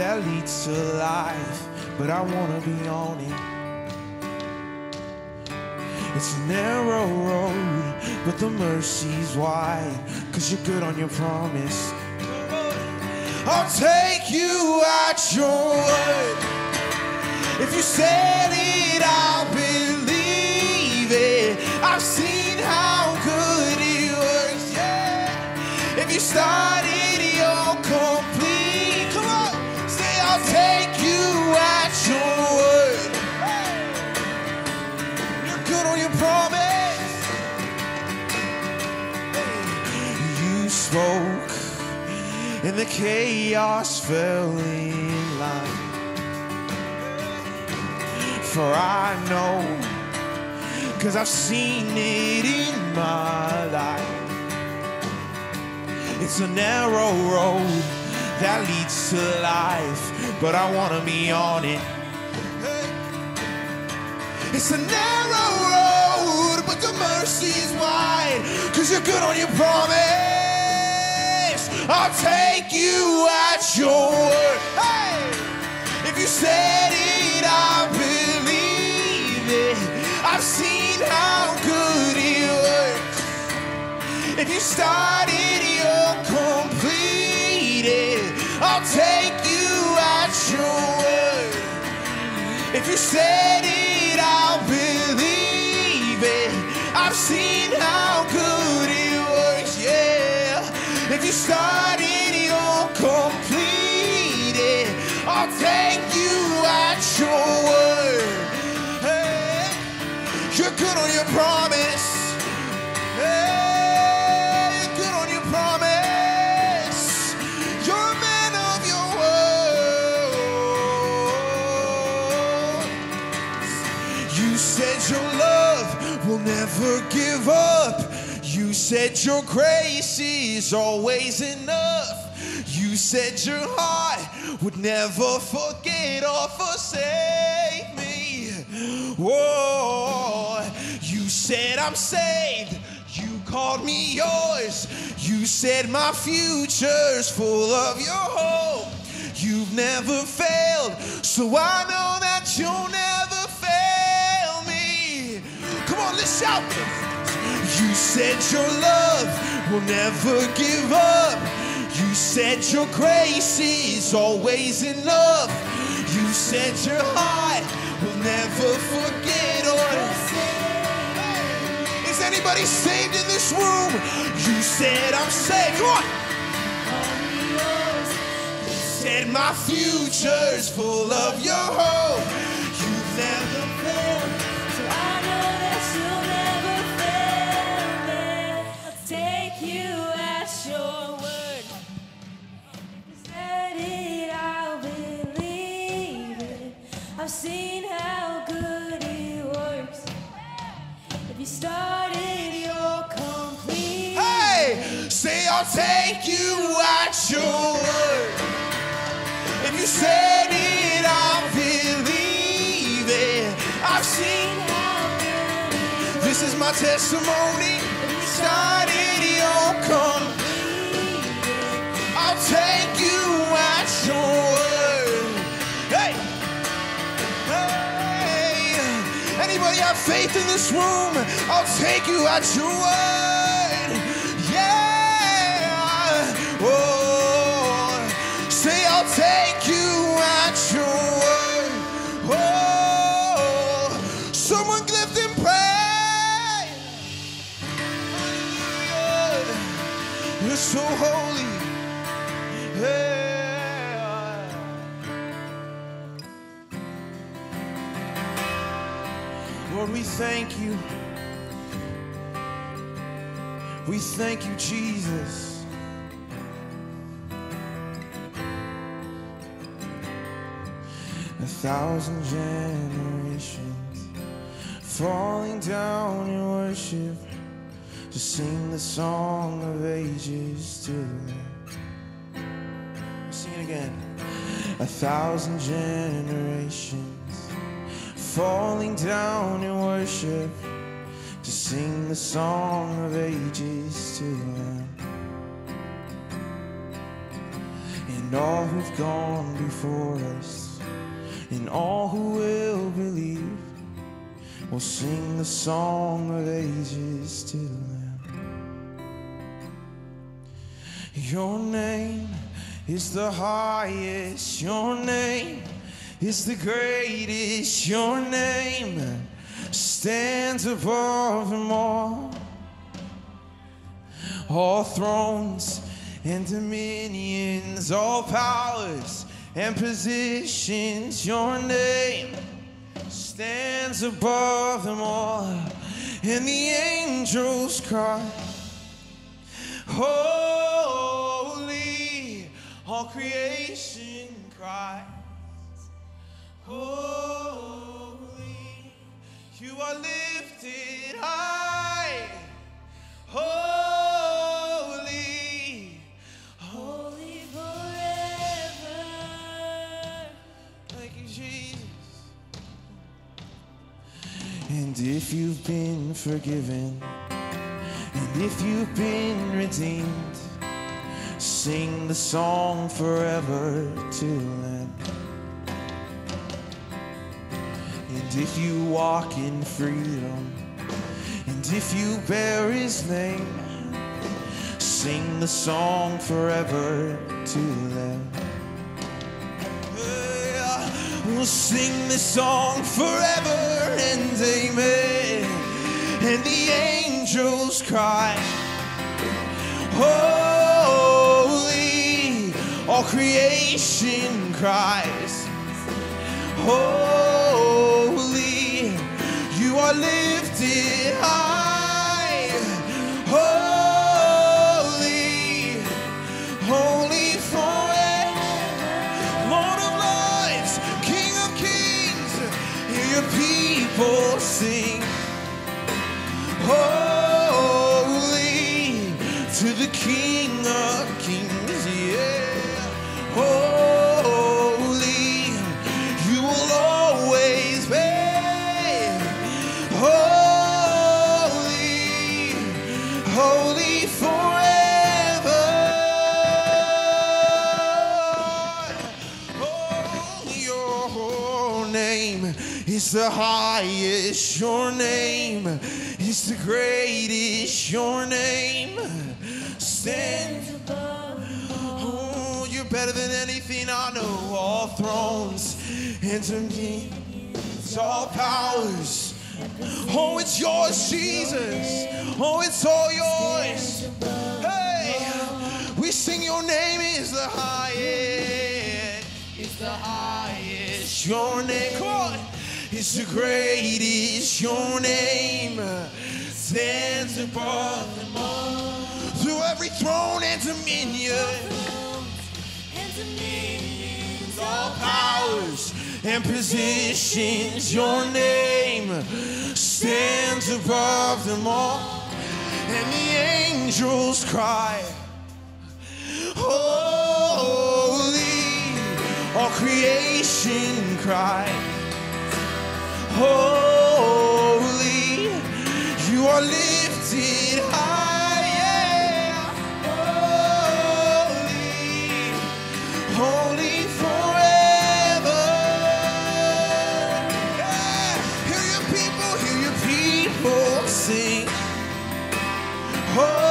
that leads to life, but I wanna be on it. It's a narrow road, but the mercy's wide, cause you're good on your promise. I'll take you at your word. If you said it, I'll believe it. I've seen how good it works, yeah. If you started, and the chaos fell in line. For I know, cause I've seen it in my life. It's a narrow road that leads to life, but I wanna be on it. It's a narrow road, but the mercy's wide, cause you're good on your promise. I'll take you at your word. Hey! If you said it, I believe it. I've seen how good it works. If you started, you're completed. I'll take you at your word. If you said it, I'll believe it. I've seen how good started, you're completed. I'll take you at your word. Hey, you're good on your promise. Hey, you're good on your promise. You're a man of your word. You said your love will never give up. You said your grace is always enough. You said your heart would never forget or forsake me. Whoa, you said I'm saved. You called me yours. You said my future's full of your hope. You've never failed, so I know that you'll never fail me. Come on, let's shout. You said your love will never give up. You said your grace is always enough. You said your heart will never forget or is anybody saved in this room? You said I'm saved. Come on. You said my future's full of your hope. You've never failed. I'll take you at your word. If you said it, I'll believe it. I've seen how This is my testimony. Started your come. I'll take you at your word. Hey, hey. Anybody have faith in this room? I'll take you at your word. Oh, say I'll take you at your word. Oh, someone lift. You're so holy. Lord, we thank you. We thank you, Jesus. A thousand generations falling down in worship to sing the song of ages to the Sing it again. a thousand generations falling down in worship to sing the song of ages to the. And all who've gone before us, and all who will believe, will sing the song of ages to the. Your name is the highest, your name is the greatest, your name stands above them all. All thrones and dominions, all powers and positions, your name stands above them all. And the angels cry, Holy, all creation cries, Holy, you are lifted high. Holy, And if you've been forgiven, and if you've been redeemed, sing the song forever to the Lamb. And if you walk in freedom, and if you bear his name, sing the song forever to the Lamb. Yeah, We'll sing this song forever and amen. And the angels cry, Holy, all creation cries, Holy, you are lifted high. Holy, people sing. Holy to the King of Kings, yeah. Holy, name is the highest. Your name is the greatest. Your name stands Above Oh, you're better than anything I know. All thrones and dominions, all powers. Oh, it's yours, Jesus. Oh, it's all yours. Hey, we sing your name is the highest. It's the highest. Your name, come on. It's the greatest. Your name stands above them all. Through every throne and dominion and dominions, all powers and positions. Your name stands above them all, and the angels cry, Holy! All creation cries, Holy! You are lifted high, yeah. Holy! holy forever. Yeah. Hear your people, hear your people sing. Holy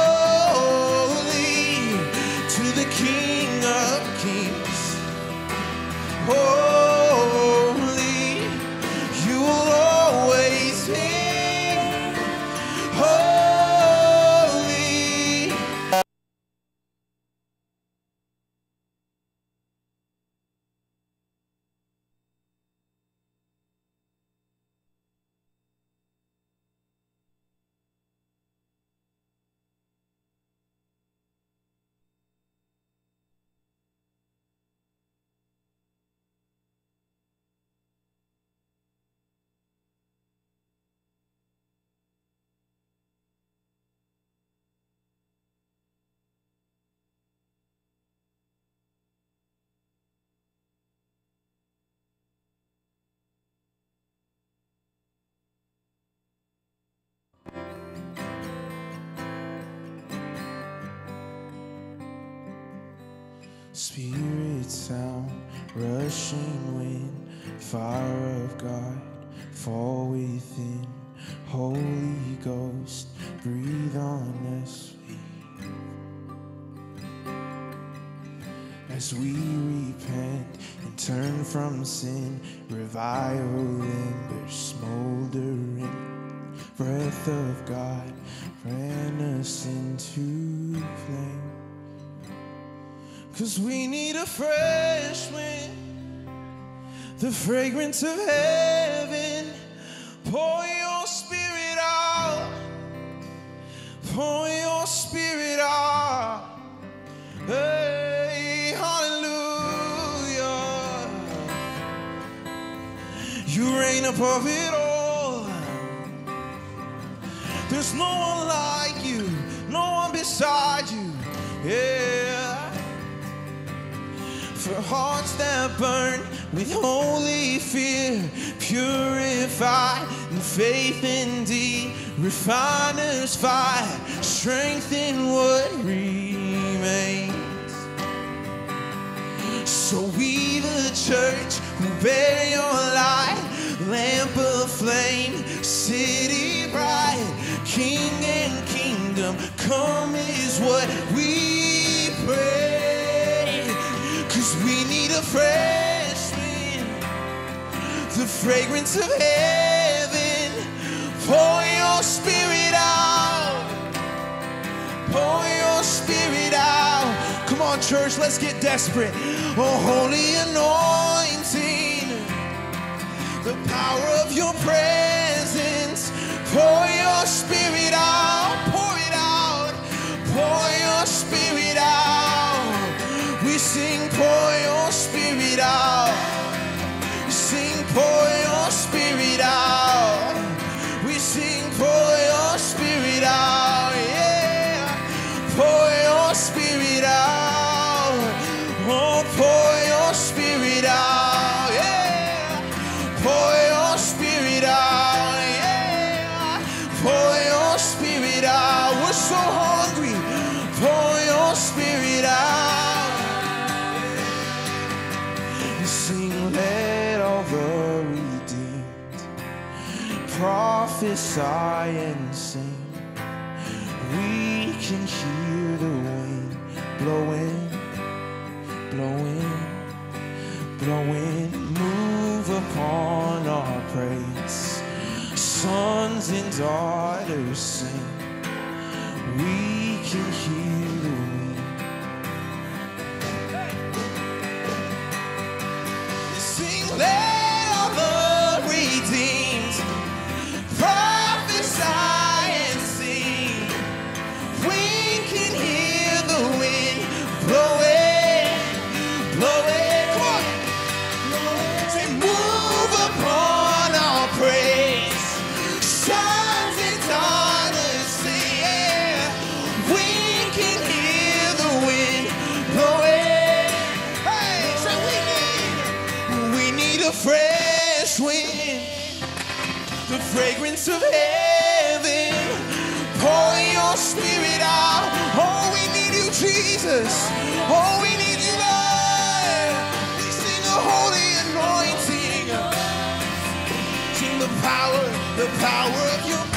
Spirit sound, rushing wind, fire of God, fall within. Holy Ghost, breathe on us. As we repent and turn from sin, revival embers smoldering, breath of God, fan us into flame. Cause we need a fresh wind, the fragrance of heaven. Pour your spirit out, pour your spirit out. Hey, hallelujah. You reign above it all. There's no one like you, no one beside you. Yeah. For hearts that burn with holy fear, purify in faith indeed, refiner's fire, strengthen what remains. So we, the church, who bear your light, lamp of flame, city bright, king and kingdom, come is what we pray. Cause we need a fresh wind, the fragrance of heaven. Pour your spirit out. Pour your spirit out. Come on, church, let's get desperate. Oh, holy anointing, the power of your presence. Pour your spirit out. Pour it out. Pour your spirit out. We sing, pour your spirit out. We sing, pour your spirit out. We sing, pour your spirit out. Yeah. Pour your spirit out. Prophesy and sing. We can hear the wind blowing, blowing, blowing. Move upon our praise. Sons and daughters sing. We can hear the Jesus. Oh, we need you, Lord. We sing a holy anointing. Sing the power, the power of your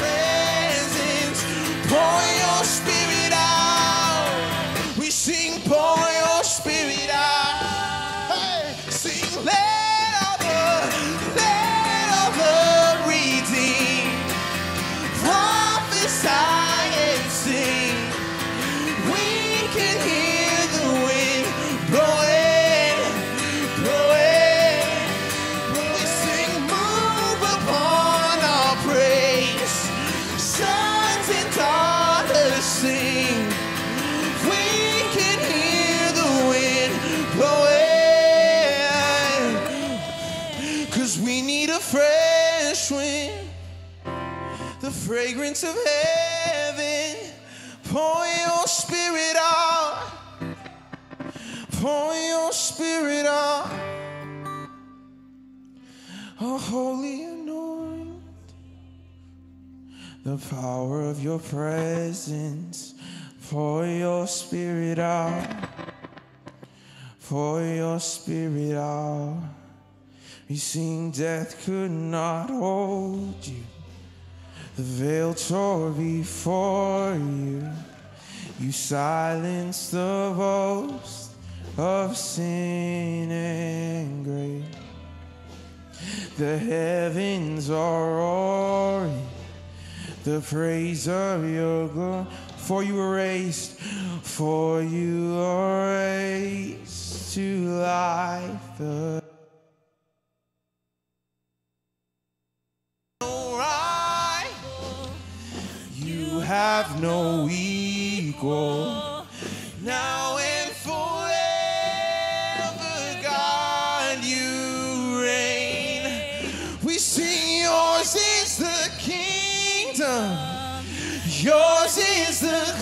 fragrance of heaven. Pour your spirit out. Pour your spirit out. A holy anointing. The power of your presence. Pour your spirit out. Pour your spirit out. We sing death could not hold you. The veil tore before you. You silenced the boast of sin and grave. The heavens are roaring the praise of your glory. For you were raised, for you are raised to life. You have no equal. Now and forever, God, you reign. We sing, Yours is the kingdom. Yours is the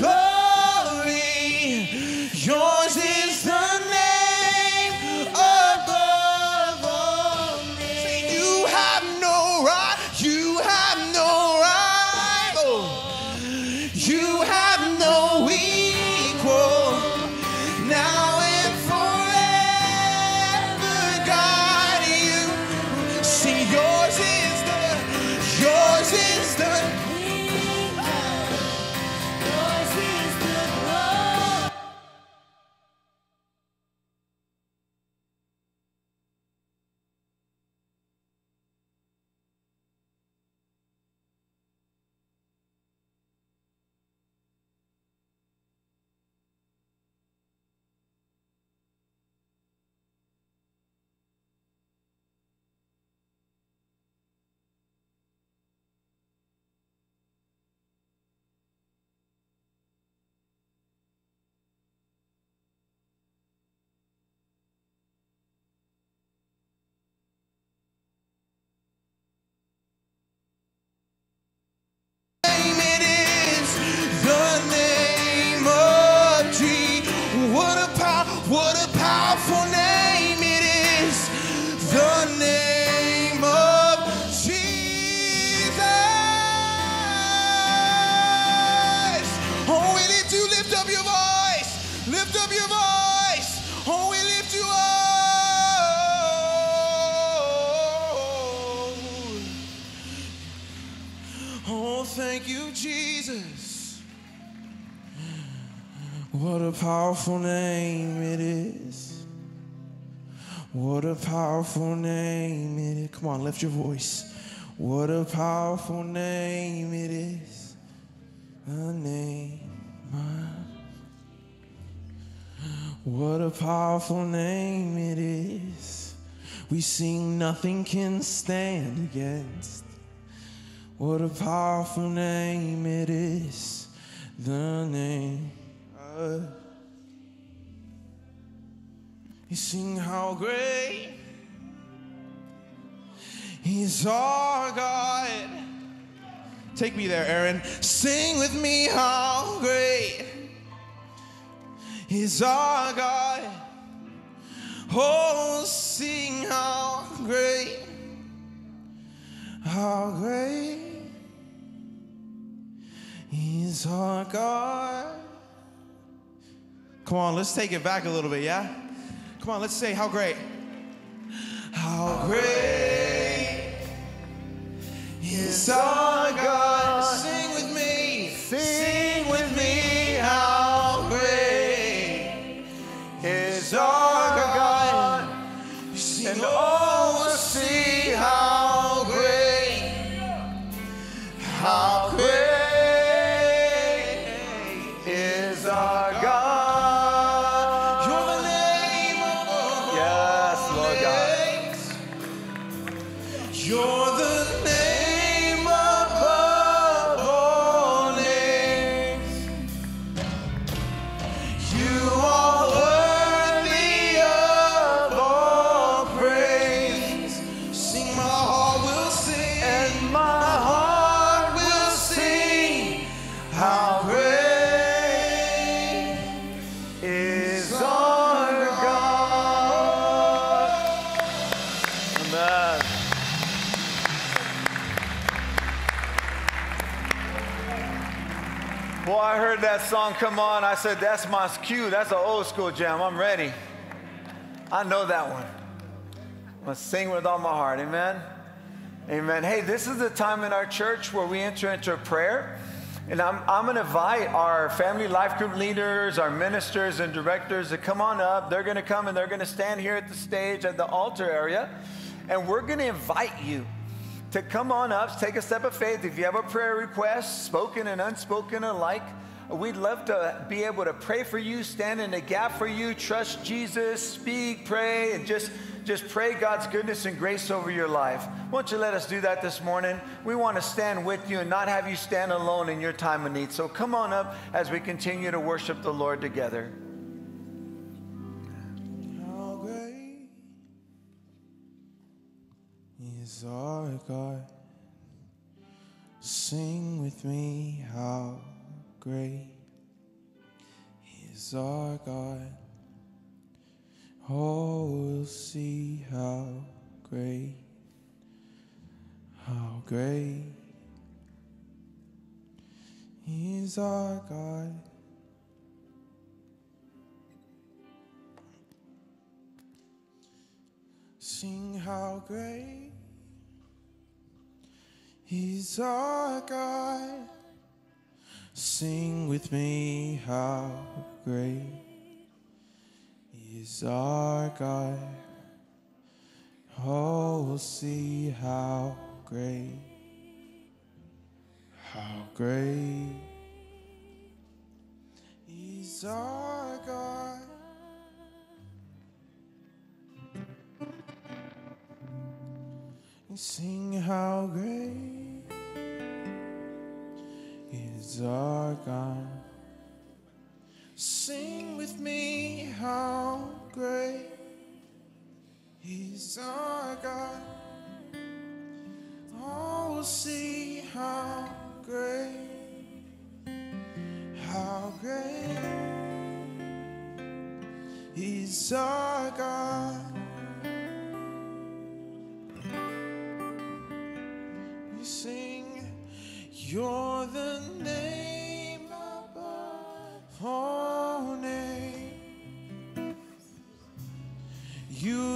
powerful name it is. What a powerful name it is. Come on, lift your voice. What a powerful name it is. The name. What a powerful name it is. We sing nothing can stand against. What a powerful name it is. The name of. You sing how great is our God. Take me there, Aaron. Sing with me how great is our God. Oh, sing how great, how great is our God. Come on, let's take it back a little bit, yeah? Come on, let's say how great. How great is our God. Sing with me. Sing song come on. I said, that's my cue. That's an old school jam. I'm ready. I know that one. I'm going to sing with all my heart. Amen. Amen. Hey, this is the time in our church where we enter into prayer. And I'm, I'm going to invite our family life group leaders, our ministers and directors to come on up. They're going to come and they're going to stand here at the stage at the altar area. And we're going to invite you to come on up, take a step of faith. If you have a prayer request, spoken and unspoken alike, we'd love to be able to pray for you, stand in the gap for you, trust Jesus, speak, pray, and just just pray God's goodness and grace over your life. Won't you let us do that this morning? We want to stand with you and not have you stand alone in your time of need. So come on up as we continue to worship the Lord together. How great is our God? Sing with me, how great is our God? Oh, we'll see how great, how great is our God. Sing how great is our God. Sing with me how great is our God. Oh, we'll see how great, how great is our God. Sing how great is our God. Sing with me how great is our God. Oh, we'll see how great, how great is our God. You're the name above all names. You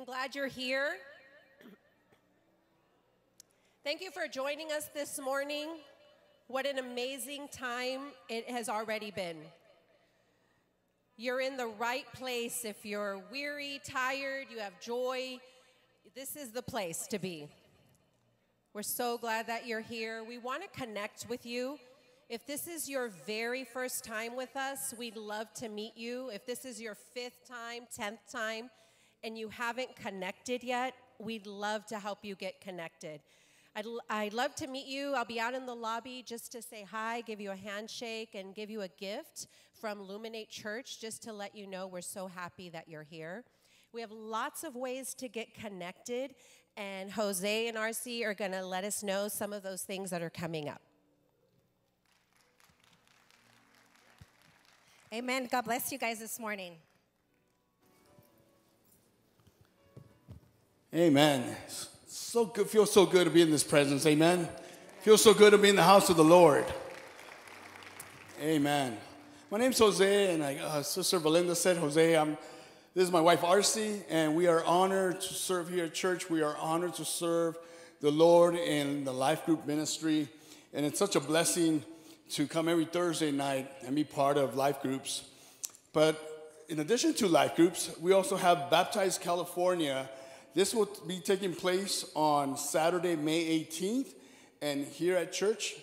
I'm glad you're here. Thank you for joining us this morning. What an amazing time it has already been. You're in the right place if you're weary, tired, you have joy. This is the place to be. We're so glad that you're here. We want to connect with you. If this is your very first time with us, we'd love to meet you. If this is your fifth time, tenth time, and you haven't connected yet, we'd love to help you get connected. I'd, I'd love to meet you. I'll be out in the lobby just to say hi, give you a handshake, and give you a gift from Luminate Church just to let you know we're so happy that you're here. We have lots of ways to get connected, and Jose and RC are going to let us know some of those things that are coming up. Amen. God bless you guys this morning. Amen. So good, feels so good to be in this presence. Amen. Feels so good to be in the house of the Lord. Amen. My name's Jose, and like uh, Sister Belinda said, Jose, I'm. This is my wife Arcee, and we are honored to serve here at church. We are honored to serve the Lord in the life group ministry, and it's such a blessing to come every Thursday night and be part of life groups. But in addition to life groups, we also have Baptized California. This will be taking place on Saturday, May 18th, and here at church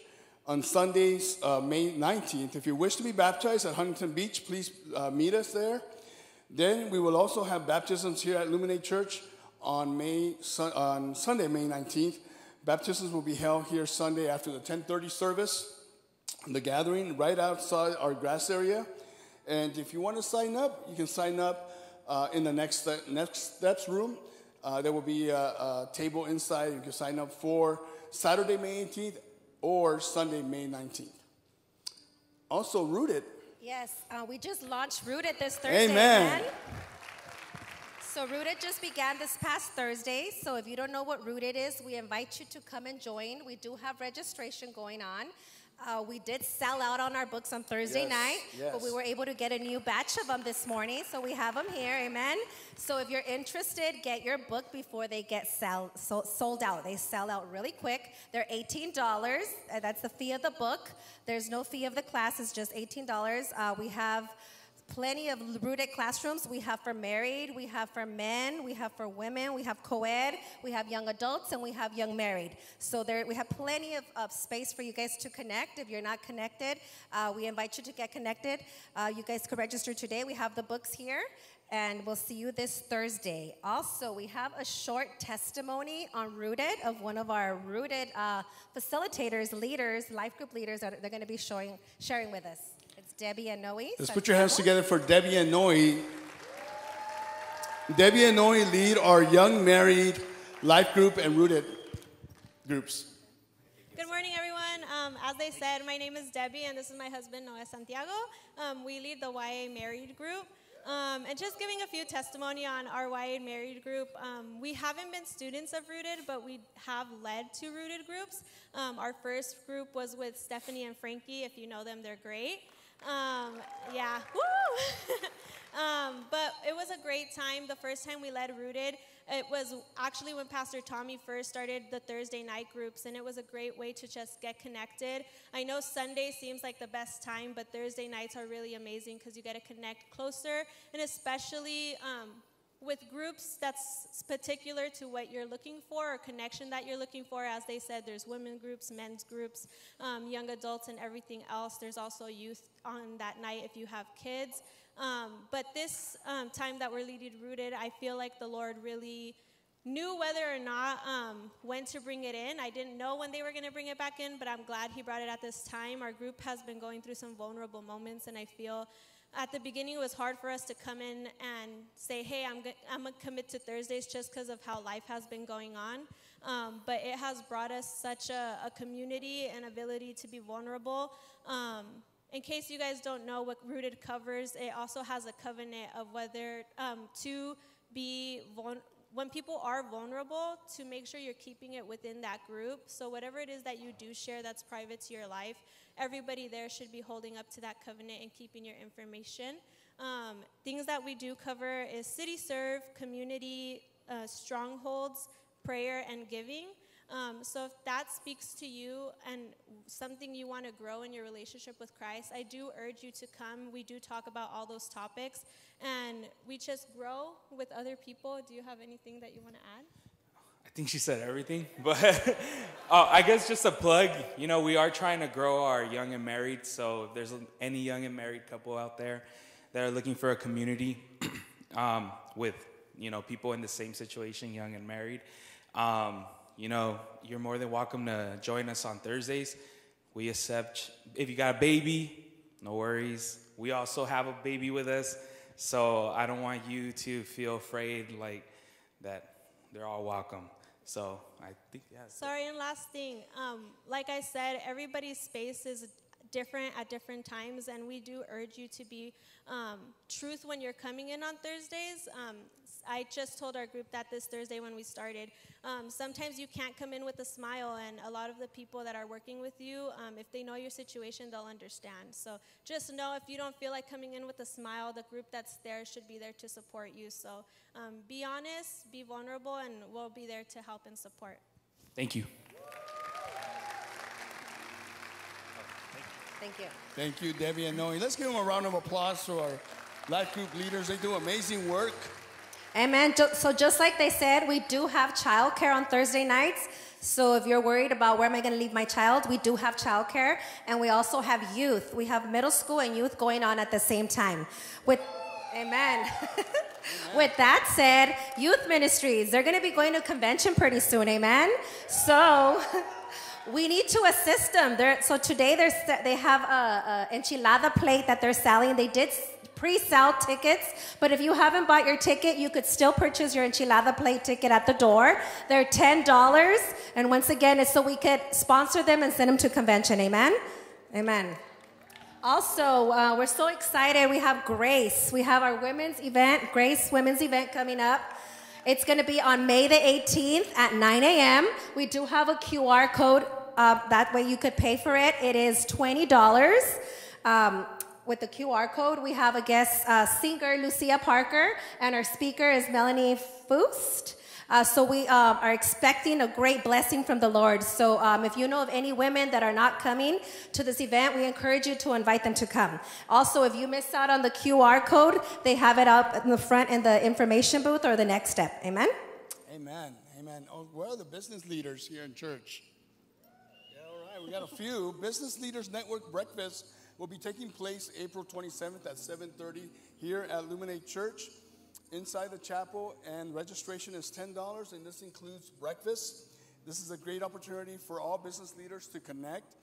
on Sundays, uh, May 19th. If you wish to be baptized at Huntington Beach, please uh, meet us there. Then we will also have baptisms here at Luminate Church on May on Sunday, May 19th. Baptisms will be held here Sunday after the 10:30 service the gathering right outside our grass area. And if you want to sign up, you can sign up uh, in the next, next steps room. Uh, there will be a, a table inside. You can sign up for Saturday, May 18th or Sunday, May 19th. Also, Rooted. Yes, uh, we just launched Rooted this Thursday. Amen. So Rooted just began this past Thursday. So if you don't know what Rooted is, we invite you to come and join. We do have registration going on. Uh, we did sell out on our books on Thursday Yes, night, but we were able to get a new batch of them this morning, so we have them here. Amen. So if you're interested, get your book before they get sell, so, sold out. They sell out really quick. They're eighteen dollars. Uh, that's the fee of the book. There's no fee of the class. It's just eighteen dollars. Uh, we have plenty of rooted classrooms. We have for married, we have for men, we have for women, we have co-ed, we have young adults, and we have young married. So there, we have plenty of, of space for you guys to connect. If you're not connected, uh, we invite you to get connected. Uh, you guys could register today. We have the books here. And we'll see you this Thursday. Also, we have a short testimony on Rooted of one of our Rooted uh, facilitators, leaders, life group leaders that they're going to be showing, sharing with us. It's Debbie and Noe. Let's put your hands together for Debbie and Noe. Debbie and Noe lead our young married life group and rooted groups. Good morning, everyone. Um, as they said, my name is Debbie, and this is my husband, Noe Santiago. Um, we lead the YA Married Group. Um, and just giving a few testimony on our YA Married Group. Um, we haven't been students of Rooted, but we have led to Rooted groups. Um, our first group was with Stephanie and Frankie. If you know them, they're great. Um, yeah, woo! um, but it was a great time. The first time we led Rooted, it was actually when Pastor Tommy first started the Thursday night groups, and it was a great way to just get connected. I know Sunday seems like the best time, but Thursday nights are really amazing because you get to connect closer, and especially um, with groups that's particular to what you're looking for or connection that you're looking for. As they said, there's women groups, men's groups, um, young adults, and everything else. There's also youth on that night if you have kids. Um, but this um, time that we're leading rooted, I feel like the Lord really knew whether or not um, when to bring it in. I didn't know when they were going to bring it back in, but I'm glad He brought it at this time. Our group has been going through some vulnerable moments, and I feel at the beginning it was hard for us to come in and say, hey, I'm, go- I'm going to commit to Thursdays just because of how life has been going on. Um, but it has brought us such a, a community and ability to be vulnerable. Um, in case you guys don't know what Rooted covers, it also has a covenant of whether um, to be vulnerable when people are vulnerable, to make sure you're keeping it within that group. So, whatever it is that you do share that's private to your life, everybody there should be holding up to that covenant and keeping your information. Um, things that we do cover is city serve, community uh, strongholds, prayer, and giving. Um, so if that speaks to you and something you want to grow in your relationship with Christ, I do urge you to come. We do talk about all those topics and we just grow with other people. Do you have anything that you want to add? I think she said everything, but uh, I guess just a plug. You know, we are trying to grow our young and married. So if there's any young and married couple out there that are looking for a community um, with you know people in the same situation, young and married, um, you know, you're more than welcome to join us on Thursdays. We accept if you got a baby, no worries. We also have a baby with us, so I don't want you to feel afraid like that. They're all welcome. So I think yes. Sorry, and last thing, um, like I said, everybody's space is different at different times, and we do urge you to be um, truth when you're coming in on Thursdays. Um, I just told our group that this Thursday when we started. Um, sometimes you can't come in with a smile, and a lot of the people that are working with you, um, if they know your situation, they'll understand. So just know if you don't feel like coming in with a smile, the group that's there should be there to support you. So um, be honest, be vulnerable, and we'll be there to help and support. Thank you. Thank you. Thank you, Debbie and Noe. Let's give them a round of applause for our life group leaders. They do amazing work. Amen. So just like they said, we do have childcare on Thursday nights. So if you're worried about where am I going to leave my child, we do have childcare, and we also have youth. We have middle school and youth going on at the same time. With Amen. With that said, youth ministries, they're going to be going to convention pretty soon. Amen. So we need to assist them. They're, so today they have a, a enchilada plate that they're selling. They did pre-sell tickets, but if you haven't bought your ticket, you could still purchase your enchilada plate ticket at the door. They're ten dollars, and once again, it's so we could sponsor them and send them to convention. Amen. Amen. Also, uh, we're so excited. We have Grace. We have our women's event, Grace Women's Event coming up. It's going to be on May the 18th at 9 a.m. We do have a QR code. Uh, that way you could pay for it. It is $20. Um, with the QR code, we have a guest uh, singer, Lucia Parker, and our speaker is Melanie Foost. Uh, so we um, are expecting a great blessing from the Lord. So um, if you know of any women that are not coming to this event, we encourage you to invite them to come. Also, if you miss out on the QR code, they have it up in the front in the information booth or the next step. Amen. Amen. Amen. Oh, where are the business leaders here in church? Yeah, all right. We got a few. Business Leaders Network breakfast will be taking place April 27th at 7:30 here at Luminate Church inside the chapel and registration is $10 and this includes breakfast. This is a great opportunity for all business leaders to connect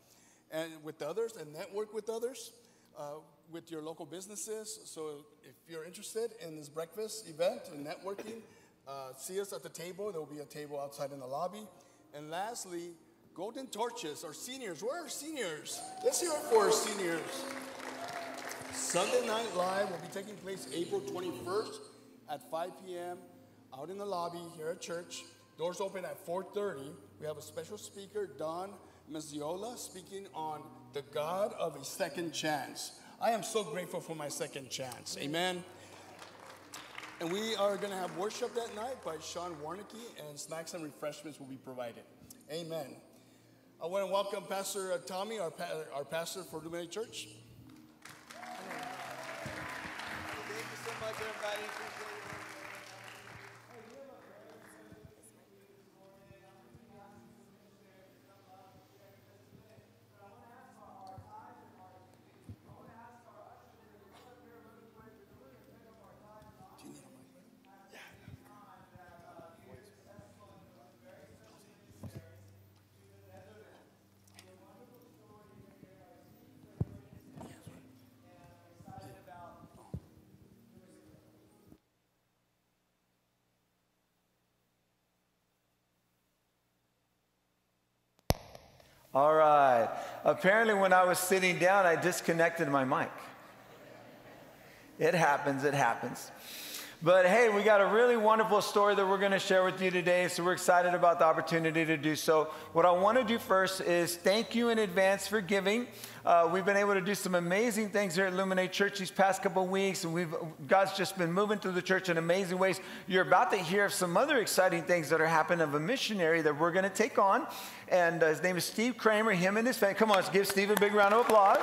and with others and network with others uh, with your local businesses. So if you're interested in this breakfast event and networking, uh, see us at the table. There will be a table outside in the lobby. And lastly, Golden Torches, our seniors. Where are our seniors? Let's hear it for our seniors. Sunday Night Live will be taking place April 21st at 5 p.m. out in the lobby here at church. Doors open at 4:30. We have a special speaker, Don Mazziola, speaking on the God of a second chance. I am so grateful for my second chance. Amen. And we are going to have worship that night by Sean Warnicki, and snacks and refreshments will be provided. Amen. I want to welcome Pastor uh, Tommy, our, pa- our pastor for Luminate Church. Thank you so much, everybody. All right. Apparently, when I was sitting down, I disconnected my mic. It happens, it happens. But hey, we got a really wonderful story that we're going to share with you today. So we're excited about the opportunity to do so. What I want to do first is thank you in advance for giving. Uh, we've been able to do some amazing things here at Luminate Church these past couple weeks, and we've God's just been moving through the church in amazing ways. You're about to hear of some other exciting things that are happening of a missionary that we're going to take on, and uh, his name is Steve Kramer. Him and his family. Come on, let's give Steve a big round of applause.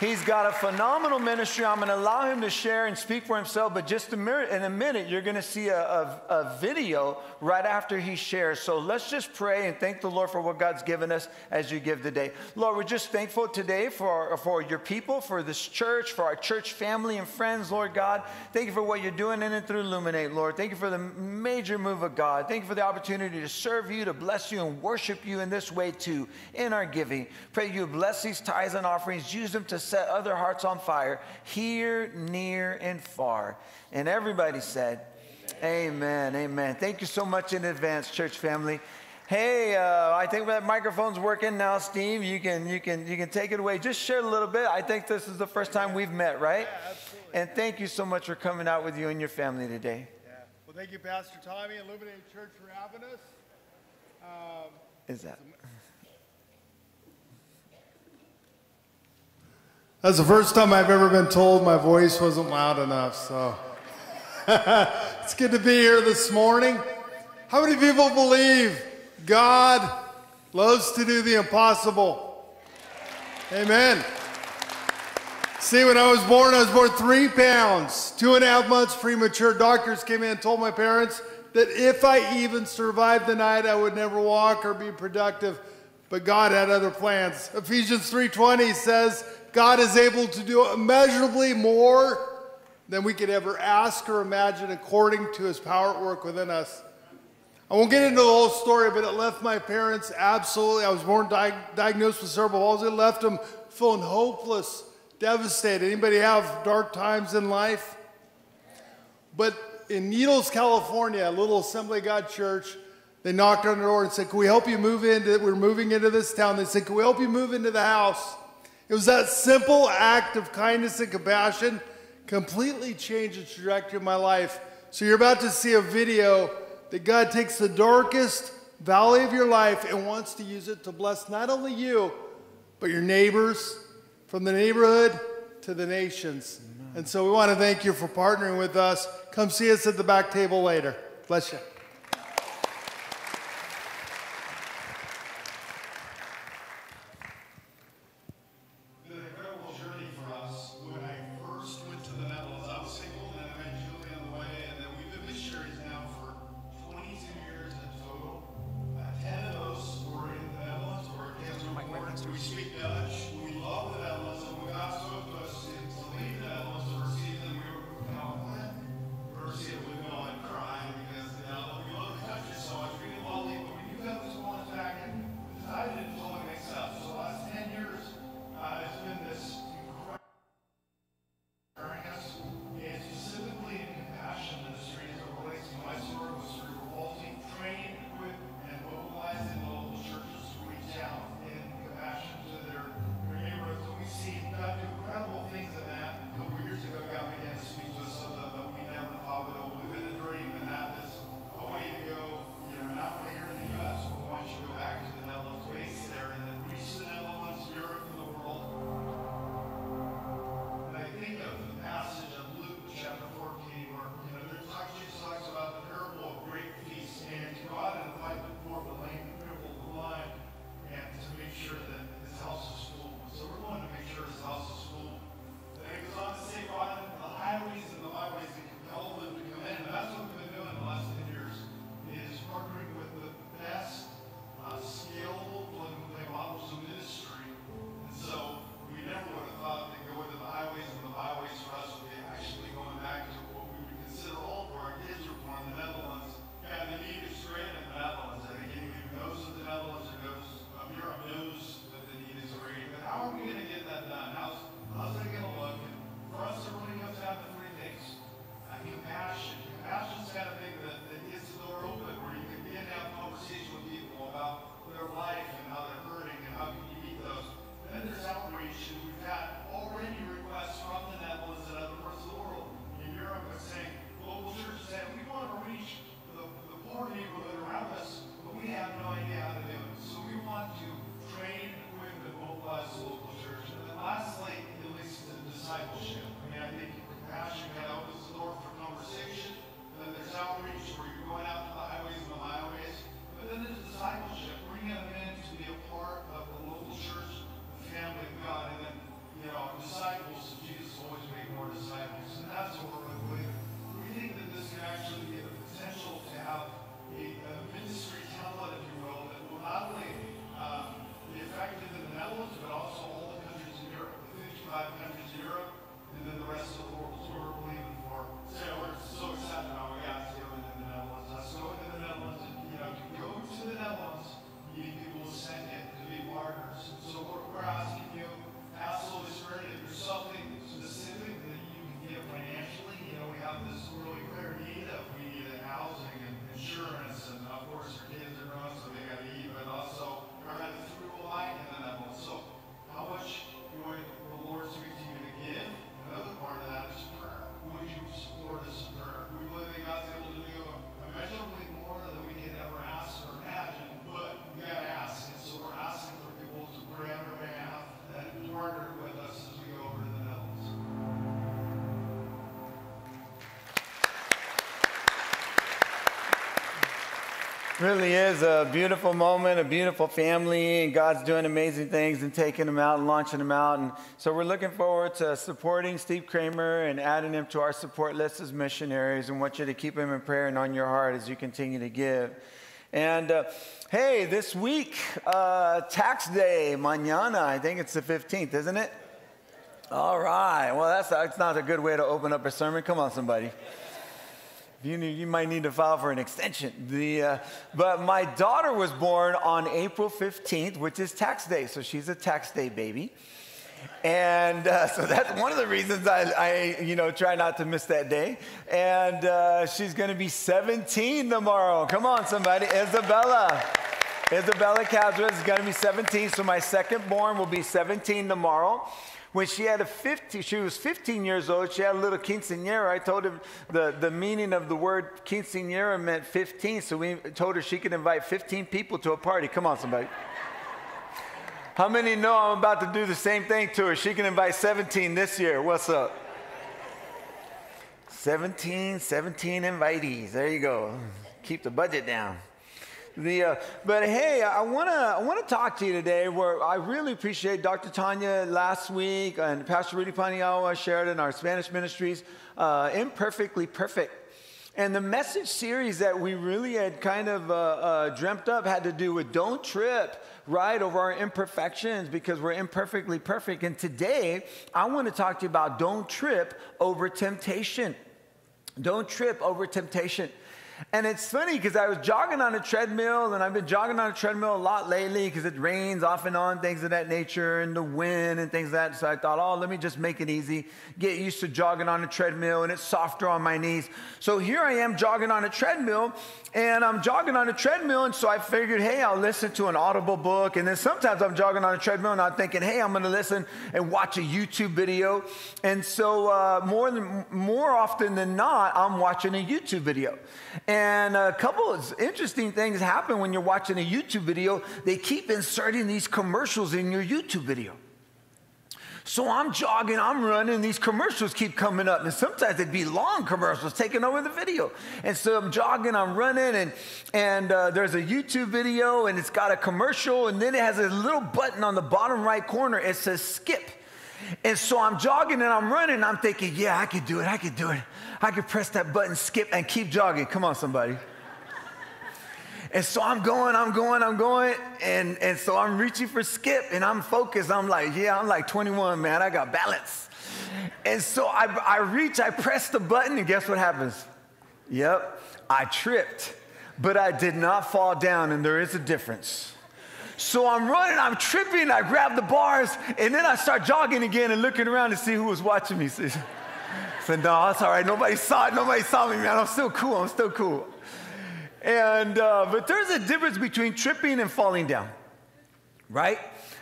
He's got a phenomenal ministry. I'm going to allow him to share and speak for himself, but just a in a minute, you're going to see a, a, a, video right after he shares. So let's just pray and thank the Lord for what God's given us as you give today. Lord, we're just thankful today for, for your people, for this church, for our church family and friends, Lord God. Thank you for what you're doing in and through Luminate, Lord. Thank you for the major move of God. Thank you for the opportunity to serve you, to bless you, and worship you in this way too, in our giving. Pray you bless these tithes and offerings, use them to set other hearts on fire, here, near, and far. And everybody said, Amen. Amen. Amen. Thank you so much in advance, church family. Hey, uh, I think that microphone's working now, Steve. You can, you can, you can take it away. Just share a little bit. I think this is the first time we've met, right? Yeah, absolutely. And thank you so much for coming out with you and your family today. Yeah. Well, thank you, Pastor Tommy, Illuminated Church for having us. Um, Is that? That's the first time I've ever been told my voice wasn't loud enough, so it's good to be here this morning. How many people believe God loves to do the impossible? Amen. See, when I was born, I was born three pounds, two and a half months premature. Doctors came in and told my parents that if I even survived the night, I would never walk or be productive. But God had other plans. Ephesians 3:20 says, God is able to do immeasurably more than we could ever ask or imagine according to his power at work within us. I won't get into the whole story, but it left my parents absolutely, I was born di- diagnosed with cerebral palsy, it left them feeling hopeless, devastated. Anybody have dark times in life? But in Needles, California, a little Assembly God church, they knocked on the door and said, Can we help you move into, we're moving into this town. They said, Can we help you move into the house? It was that simple act of kindness and compassion completely changed the trajectory of my life. So you're about to see a video that God takes the darkest valley of your life and wants to use it to bless not only you, but your neighbors, from the neighborhood to the nations. And so we want to thank you for partnering with us. Come see us at the back table later. Bless you. Really is a beautiful moment, a beautiful family, and God's doing amazing things and taking them out and launching them out. And so we're looking forward to supporting Steve Kramer and adding him to our support list as missionaries and want you to keep him in prayer and on your heart as you continue to give. And uh, hey, this week, uh, tax day, mañana, I think it's the 15th, isn't it? All right. Well, that's, that's not a good way to open up a sermon. Come on, somebody. You, you might need to file for an extension. The, uh, but my daughter was born on April 15th, which is tax day. So she's a tax day baby. And uh, so that's one of the reasons I, I, you know, try not to miss that day. And uh, she's going to be 17 tomorrow. Come on, somebody. Isabella. Isabella Cadra is going to be 17. So my second born will be 17 tomorrow. When she had a 50, she was 15 years old, she had a little quinceañera. I told her the, the meaning of the word quinceañera meant 15, so we told her she could invite 15 people to a party. Come on, somebody. How many know I'm about to do the same thing to her? She can invite 17 this year. What's up? 17, 17 invitees. There you go. Keep the budget down. The, uh, but hey, I want to I want to talk to you today. Where I really appreciate Dr. Tanya last week and Pastor Rudy Paniagua shared in our Spanish ministries, uh, imperfectly perfect. And the message series that we really had kind of uh, uh, dreamt up had to do with don't trip right over our imperfections because we're imperfectly perfect. And today I want to talk to you about don't trip over temptation. Don't trip over temptation. And it's funny because I was jogging on a treadmill, and I've been jogging on a treadmill a lot lately because it rains off and on, things of that nature, and the wind and things like that. So I thought, oh, let me just make it easy, get used to jogging on a treadmill, and it's softer on my knees. So here I am jogging on a treadmill, and I'm jogging on a treadmill, and so I figured, hey, I'll listen to an audible book. And then sometimes I'm jogging on a treadmill, and I'm thinking, hey, I'm going to listen and watch a YouTube video. And so uh, more than more often than not, I'm watching a YouTube video. And a couple of interesting things happen when you're watching a YouTube video. They keep inserting these commercials in your YouTube video. So I'm jogging, I'm running, these commercials keep coming up. And sometimes they'd be long commercials taking over the video. And so I'm jogging, I'm running, and, and uh, there's a YouTube video, and it's got a commercial, and then it has a little button on the bottom right corner. It says skip. And so I'm jogging and I'm running, and I'm thinking, yeah, I could do it, I could do it. I could press that button, skip, and keep jogging. Come on, somebody. And so I'm going, I'm going, I'm going. And, and so I'm reaching for skip and I'm focused. I'm like, yeah, I'm like 21, man. I got balance. And so I, I reach, I press the button, and guess what happens? Yep, I tripped, but I did not fall down, and there is a difference. So I'm running, I'm tripping, I grab the bars, and then I start jogging again and looking around to see who was watching me. So no, that's all right. Nobody saw it. Nobody saw me, man. I'm still cool. I'm still cool. And, uh, but there's a difference between tripping and falling down. right?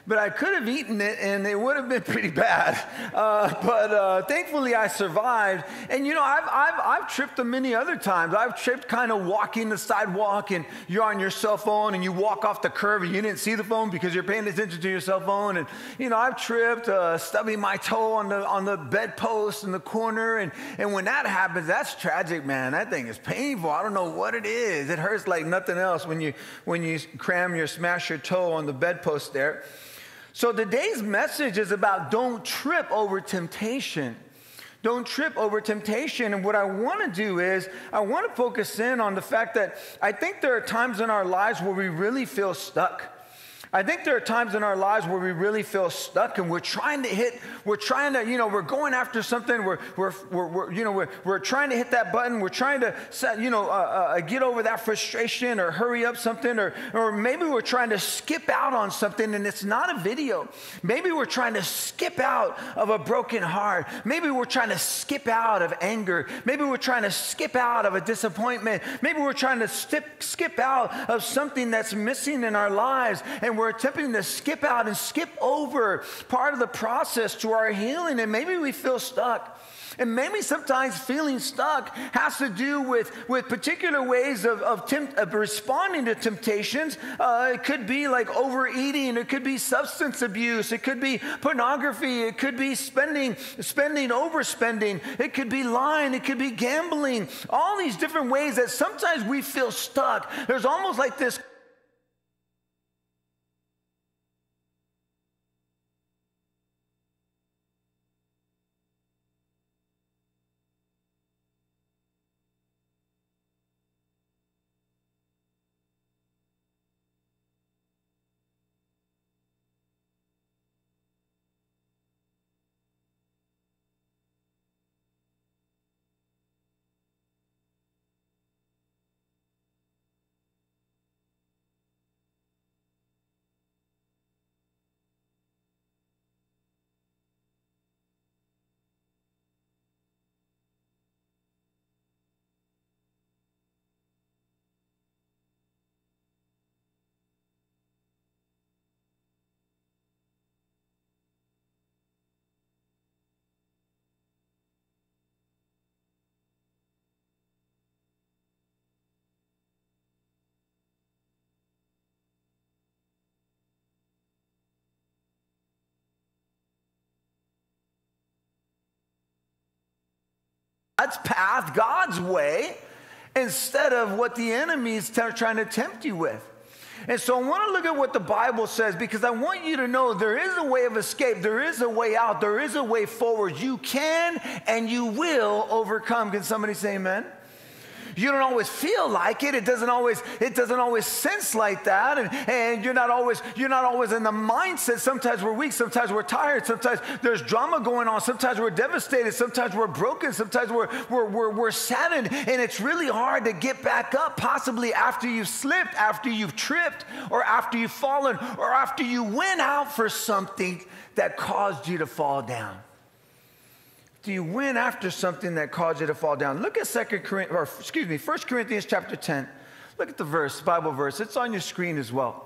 But I could have eaten it and it would have been pretty bad. Uh, but uh, thankfully I survived. And you know, I've, I've, I've tripped them many other times. I've tripped kind of walking the sidewalk and you're on your cell phone and you walk off the curb and you didn't see the phone because you're paying attention to your cell phone. And you know, I've tripped, uh, stubbing my toe on the, on the bedpost in the corner. And, and when that happens, that's tragic, man. That thing is painful. I don't know what it is. It hurts like nothing else when you, when you cram your, smash your toe on the bedpost there. So today's message is about don't trip over temptation. Don't trip over temptation. And what I want to do is, I want to focus in on the fact that I think there are times in our lives where we really feel stuck. I think there are times in our lives where we really feel stuck and we're trying to hit, we're trying to, you know, we're going after something, we're, we're, we're, we're you know, we're, we're trying to hit that button, we're trying to, set, you know, uh, uh, get over that frustration or hurry up something, or, or maybe we're trying to skip out on something and it's not a video. Maybe we're trying to skip out of a broken heart. Maybe we're trying to skip out of anger. Maybe we're trying to skip out of a disappointment. Maybe we're trying to skip, skip out of something that's missing in our lives. And we're attempting to skip out and skip over part of the process to our healing, and maybe we feel stuck. And maybe sometimes feeling stuck has to do with, with particular ways of, of, temp, of responding to temptations. Uh, it could be like overeating, it could be substance abuse, it could be pornography, it could be spending, spending, overspending, it could be lying, it could be gambling. All these different ways that sometimes we feel stuck. There's almost like this God's path, God's way, instead of what the enemy is t- trying to tempt you with. And so I want to look at what the Bible says because I want you to know there is a way of escape, there is a way out, there is a way forward. You can and you will overcome. Can somebody say amen? You don't always feel like it. It doesn't always, it doesn't always sense like that. And, and you're not always, you're not always in the mindset. Sometimes we're weak, sometimes we're tired, sometimes there's drama going on, sometimes we're devastated, sometimes we're broken, sometimes we're we're, we're, we're saddened. And it's really hard to get back up, possibly after you've slipped, after you've tripped, or after you've fallen, or after you went out for something that caused you to fall down do you win after something that caused you to fall down? Look at Second Corinthians, or excuse me, 1 Corinthians chapter 10. Look at the verse, Bible verse. It's on your screen as well.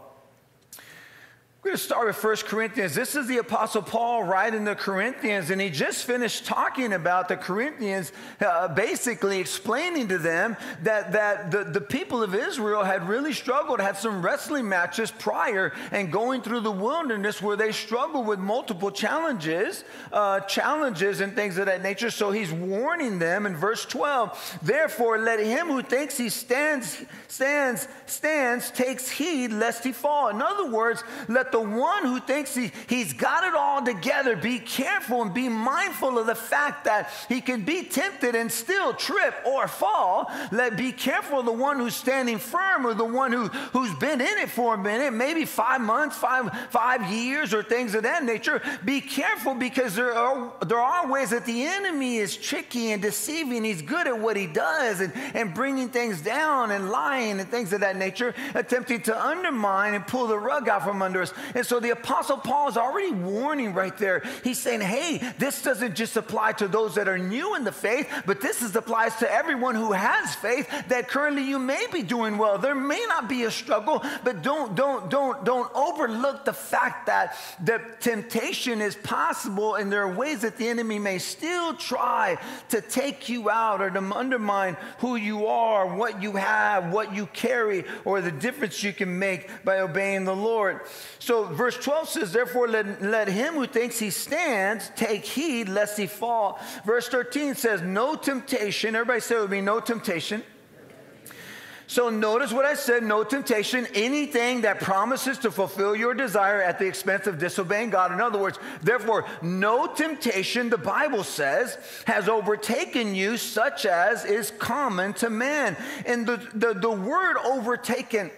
We're going to start with 1 Corinthians. This is the Apostle Paul writing the Corinthians, and he just finished talking about the Corinthians, uh, basically explaining to them that, that the, the people of Israel had really struggled, had some wrestling matches prior, and going through the wilderness where they struggled with multiple challenges, uh, challenges and things of that nature. So he's warning them in verse 12. Therefore, let him who thinks he stands, stands, stands, takes heed lest he fall. In other words, let the one who thinks he, he's got it all together be careful and be mindful of the fact that he can be tempted and still trip or fall. Let be careful of the one who's standing firm or the one who, who's been in it for a minute, maybe five months, five, five years, or things of that nature. Be careful because there are, there are ways that the enemy is tricky and deceiving. He's good at what he does and, and bringing things down and lying and things of that nature, attempting to undermine and pull the rug out from under us. And so the Apostle Paul is already warning right there. He's saying, hey, this doesn't just apply to those that are new in the faith, but this is, applies to everyone who has faith that currently you may be doing well. There may not be a struggle, but don't, don't, don't, don't overlook the fact that the temptation is possible and there are ways that the enemy may still try to take you out or to undermine who you are, what you have, what you carry, or the difference you can make by obeying the Lord. So, verse 12 says, Therefore, let, let him who thinks he stands take heed lest he fall. Verse 13 says, No temptation, everybody say it with me, no temptation. So notice what I said no temptation, anything that promises to fulfill your desire at the expense of disobeying God. In other words, therefore, no temptation, the Bible says, has overtaken you such as is common to man. And the, the, the word overtaken,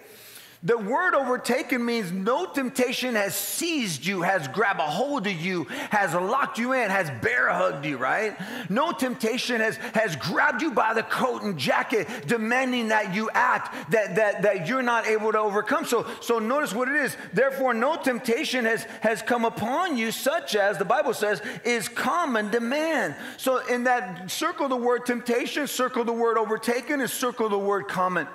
the word overtaken means no temptation has seized you, has grabbed a hold of you, has locked you in, has bear hugged you, right? No temptation has, has grabbed you by the coat and jacket, demanding that you act that, that, that you're not able to overcome. So, so notice what it is. Therefore, no temptation has, has come upon you, such as the Bible says is common to man. So, in that, circle the word temptation, circle the word overtaken, and circle the word common.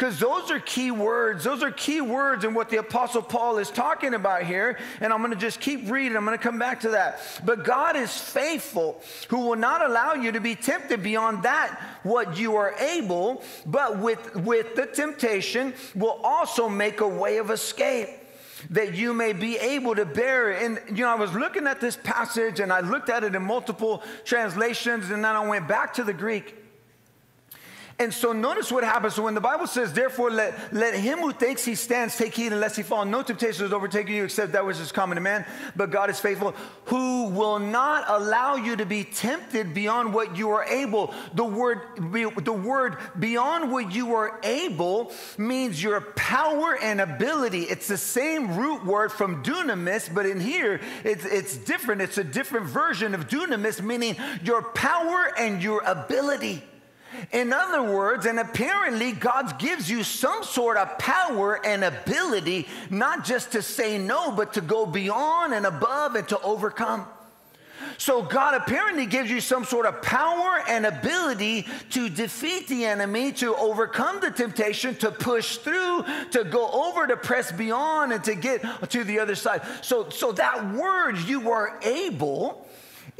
Because those are key words. Those are key words in what the Apostle Paul is talking about here. And I'm going to just keep reading. I'm going to come back to that. But God is faithful, who will not allow you to be tempted beyond that what you are able, but with, with the temptation will also make a way of escape that you may be able to bear. And, you know, I was looking at this passage and I looked at it in multiple translations and then I went back to the Greek. And so notice what happens. So when the Bible says, therefore, let, let him who thinks he stands take heed unless he fall. No temptation is overtaking you except that which is common to man. But God is faithful, who will not allow you to be tempted beyond what you are able. The word, the word beyond what you are able means your power and ability. It's the same root word from dunamis, but in here it's, it's different. It's a different version of dunamis, meaning your power and your ability. In other words, and apparently, God gives you some sort of power and ability, not just to say no, but to go beyond and above and to overcome. So, God apparently gives you some sort of power and ability to defeat the enemy, to overcome the temptation, to push through, to go over, to press beyond, and to get to the other side. So, so that word, you are able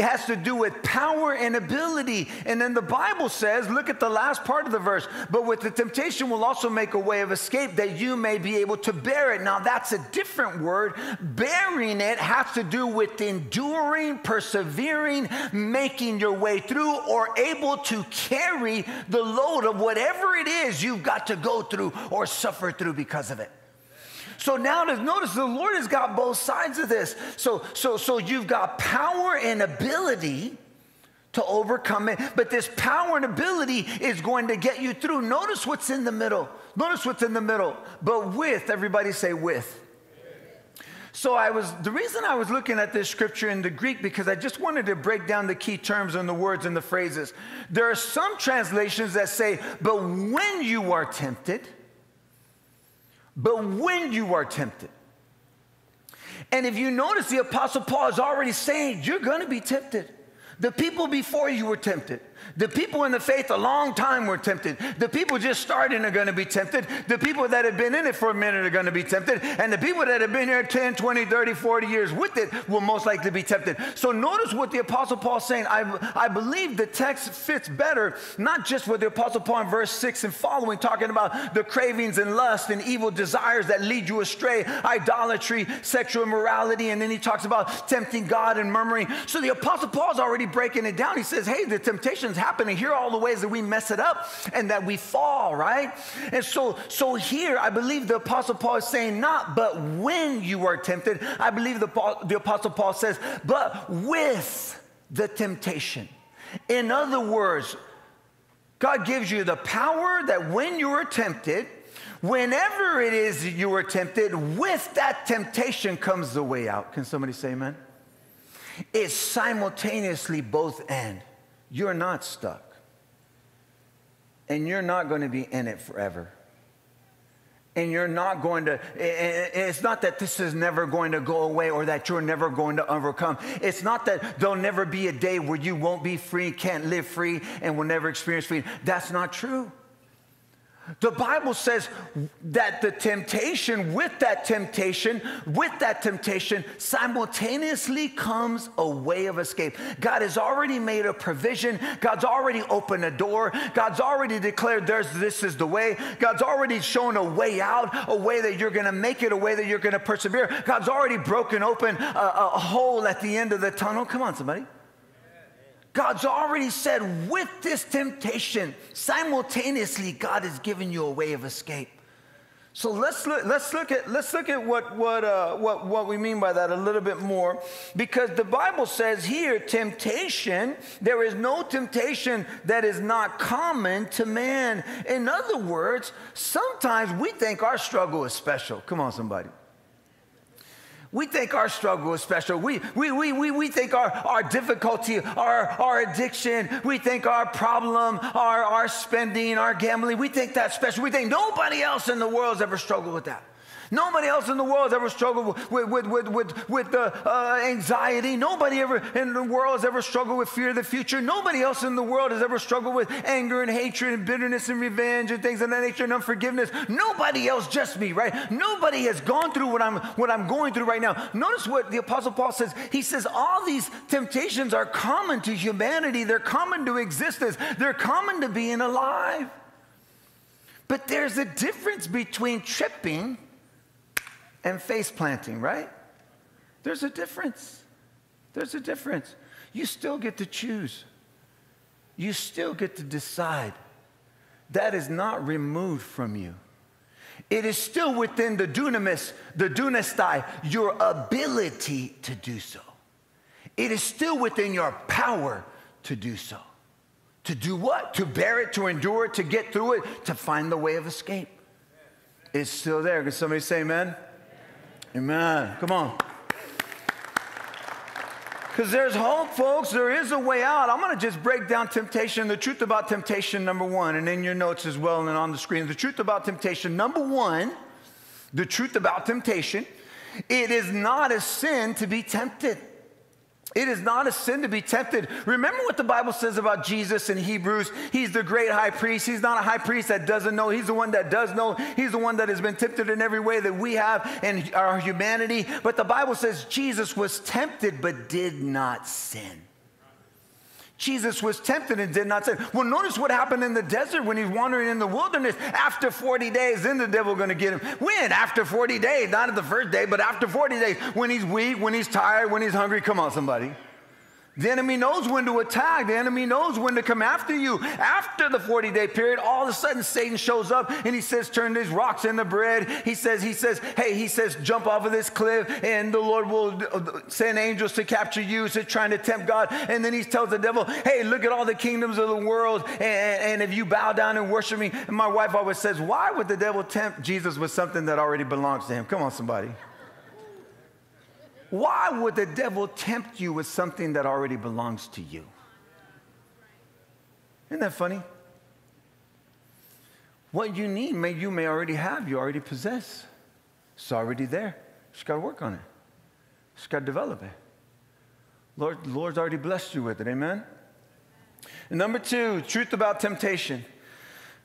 it has to do with power and ability. And then the Bible says, look at the last part of the verse, but with the temptation will also make a way of escape that you may be able to bear it. Now, that's a different word. Bearing it has to do with enduring, persevering, making your way through, or able to carry the load of whatever it is you've got to go through or suffer through because of it. So now notice the Lord has got both sides of this. So, so, so you've got power and ability to overcome it, but this power and ability is going to get you through. Notice what's in the middle. Notice what's in the middle. But with, everybody say with. So I was the reason I was looking at this scripture in the Greek because I just wanted to break down the key terms and the words and the phrases. There are some translations that say, "But when you are tempted," but when you are tempted. And if you notice, the Apostle Paul is already saying, You're going to be tempted. The people before you were tempted. The people in the faith a long time were tempted. The people just starting are going to be tempted. The people that have been in it for a minute are going to be tempted. And the people that have been here 10, 20, 30, 40 years with it will most likely be tempted. So notice what the Apostle Paul is saying. I, I believe the text fits better, not just with the Apostle Paul in verse 6 and following, talking about the cravings and lust and evil desires that lead you astray, idolatry, sexual immorality, and then he talks about tempting God and murmuring. So the Apostle Paul is already breaking it down. He says, hey, the temptations happening. Here are all the ways that we mess it up and that we fall, right? And so, so here, I believe the Apostle Paul is saying, not but when you are tempted. I believe the, the Apostle Paul says, but with the temptation. In other words, God gives you the power that when you are tempted, whenever it is that you are tempted, with that temptation comes the way out. Can somebody say amen? It's simultaneously both end. You're not stuck. And you're not going to be in it forever. and you're not going to, it's not that this is never going to go away or that you're never going to overcome. It's not that there'll never be a day where you won't be free, can't live free, and will never experience freedom. That's not true. The Bible says that the temptation, with that temptation, with that temptation, simultaneously comes a way of escape. God has already made a provision. God's already opened a door. God's already declared there's this is the way. God's already shown a way out, a way that you're going to make it, a way that you're going to persevere. God's already broken open a, a hole at the end of the tunnel. Come on, somebody. God's already said with this temptation, simultaneously, God has given you a way of escape. So let's look, let's look at, let's look at what, what, uh, what, what we mean by that a little bit more. Because the Bible says here, temptation, there is no temptation that is not common to man. In other words, sometimes we think our struggle is special. Come on, somebody. We think our struggle is special. We, we, we, we, we think our, our difficulty, our, our addiction, we think our problem, our, our spending, our gambling, we think that's special. We think nobody else in the world has ever struggled with that. Nobody else in the world has ever struggled with, with, with, with, with the uh, anxiety. Nobody ever in the world has ever struggled with fear of the future. Nobody else in the world has ever struggled with anger and hatred and bitterness and revenge and things of that nature and unforgiveness. Nobody else, just me, right? Nobody has gone through what I'm, what I'm going through right now. Notice what the Apostle Paul says. He says, All these temptations are common to humanity, they're common to existence, they're common to being alive. But there's a difference between tripping and face planting, right? There's a difference. There's a difference. You still get to choose. You still get to decide. That is not removed from you. It is still within the dunamis, the dunastai, your ability to do so. It is still within your power to do so. To do what? To bear it, to endure it, to get through it, to find the way of escape. It's still there. Can somebody say amen? Amen. Come on. Because there's hope, folks. There is a way out. I'm going to just break down temptation, the truth about temptation, number one, and in your notes as well and on the screen. The truth about temptation, number one, the truth about temptation, it is not a sin to be tempted. It is not a sin to be tempted. Remember what the Bible says about Jesus in Hebrews. He's the great high priest. He's not a high priest that doesn't know. He's the one that does know. He's the one that has been tempted in every way that we have in our humanity. But the Bible says Jesus was tempted but did not sin. Jesus was tempted and did not sin. Well, notice what happened in the desert when he's wandering in the wilderness. After 40 days, then the devil going to get him. When? After 40 days. Not at the first day, but after 40 days. When he's weak, when he's tired, when he's hungry. Come on, somebody. The enemy knows when to attack. The enemy knows when to come after you. After the 40 day period, all of a sudden Satan shows up and he says, Turn these rocks into bread. He says, He says, Hey, he says, jump off of this cliff and the Lord will send angels to capture you. So trying to tempt God. And then he tells the devil, Hey, look at all the kingdoms of the world. And, and if you bow down and worship me, and my wife always says, Why would the devil tempt Jesus with something that already belongs to him? Come on, somebody. Why would the devil tempt you with something that already belongs to you? Isn't that funny? What you need, may you may already have, you already possess. It's already there. Just got to work on it. Just got to develop it. Lord, the Lord's already blessed you with it. Amen. And number two, truth about temptation.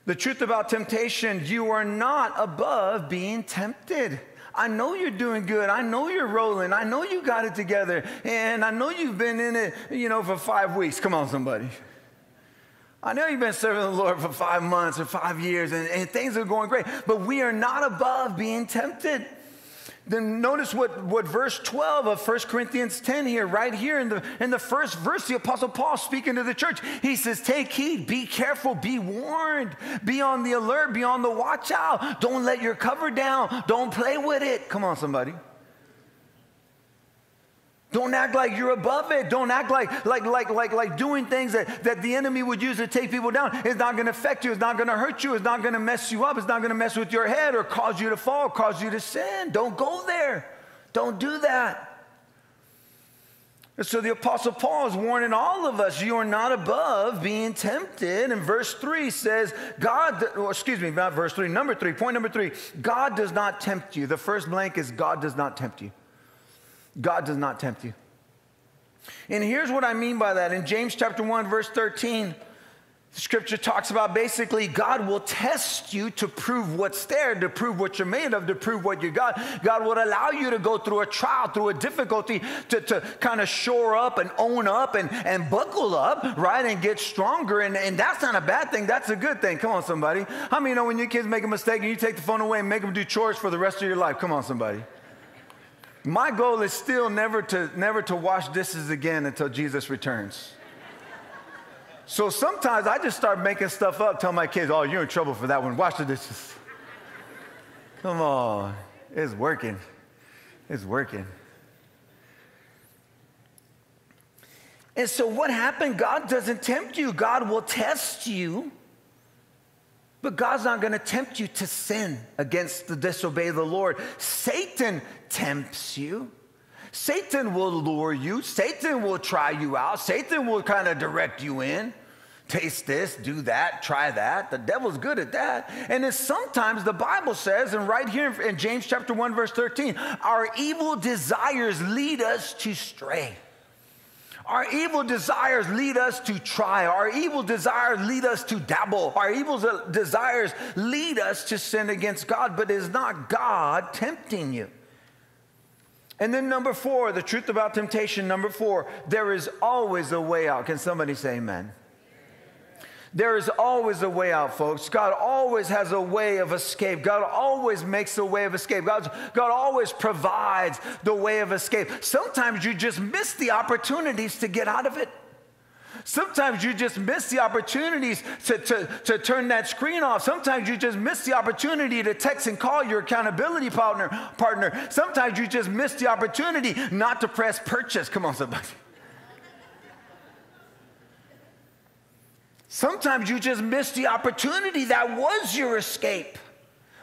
The truth about temptation, you are not above being tempted. I know you're doing good. I know you're rolling. I know you got it together. And I know you've been in it, you know, for five weeks. Come on, somebody. I know you've been serving the Lord for five months or five years and, and things are going great, but we are not above being tempted. Then notice what, what verse 12 of 1 Corinthians 10 here, right here in the, in the first verse, the Apostle Paul speaking to the church, he says, Take heed, be careful, be warned, be on the alert, be on the watch out. Don't let your cover down, don't play with it. Come on, somebody. Don't act like you're above it. Don't act like like like like like doing things that, that the enemy would use to take people down. It's not going to affect you. It's not going to hurt you. It's not going to mess you up. It's not going to mess with your head or cause you to fall, cause you to sin. Don't go there. Don't do that. And so the Apostle Paul is warning all of us you are not above being tempted. And verse 3 says, God, excuse me, not verse 3, number 3, point number 3 God does not tempt you. The first blank is God does not tempt you. God does not tempt you. And here's what I mean by that. In James chapter 1, verse 13, the Scripture talks about basically God will test you to prove what's there, to prove what you're made of, to prove what you got. God will allow you to go through a trial, through a difficulty to, to kind of shore up and own up and, and buckle up, right? And get stronger. And, and that's not a bad thing. That's a good thing. Come on, somebody. How many know when your kids make a mistake and you take the phone away and make them do chores for the rest of your life? Come on, somebody. My goal is still never to, never to wash dishes again until Jesus returns. So sometimes I just start making stuff up, tell my kids, oh, you're in trouble for that one. Wash the dishes. Come on. It's working. It's working. And so what happened? God doesn't tempt you, God will test you. But God's not going to tempt you to sin against the disobey the Lord. Satan tempts you. Satan will lure you. Satan will try you out. Satan will kind of direct you in. Taste this, do that, try that. The devil's good at that. And then sometimes the Bible says, and right here in James chapter 1, verse 13, our evil desires lead us to stray. Our evil desires lead us to try. Our evil desires lead us to dabble. Our evil desires lead us to sin against God, but it is not God tempting you. And then, number four, the truth about temptation. Number four, there is always a way out. Can somebody say amen? There is always a way out, folks. God always has a way of escape. God always makes a way of escape. God's, God always provides the way of escape. Sometimes you just miss the opportunities to get out of it. Sometimes you just miss the opportunities to, to, to turn that screen off. Sometimes you just miss the opportunity to text and call your accountability partner. partner. Sometimes you just miss the opportunity not to press purchase. Come on, somebody. Sometimes you just miss the opportunity that was your escape.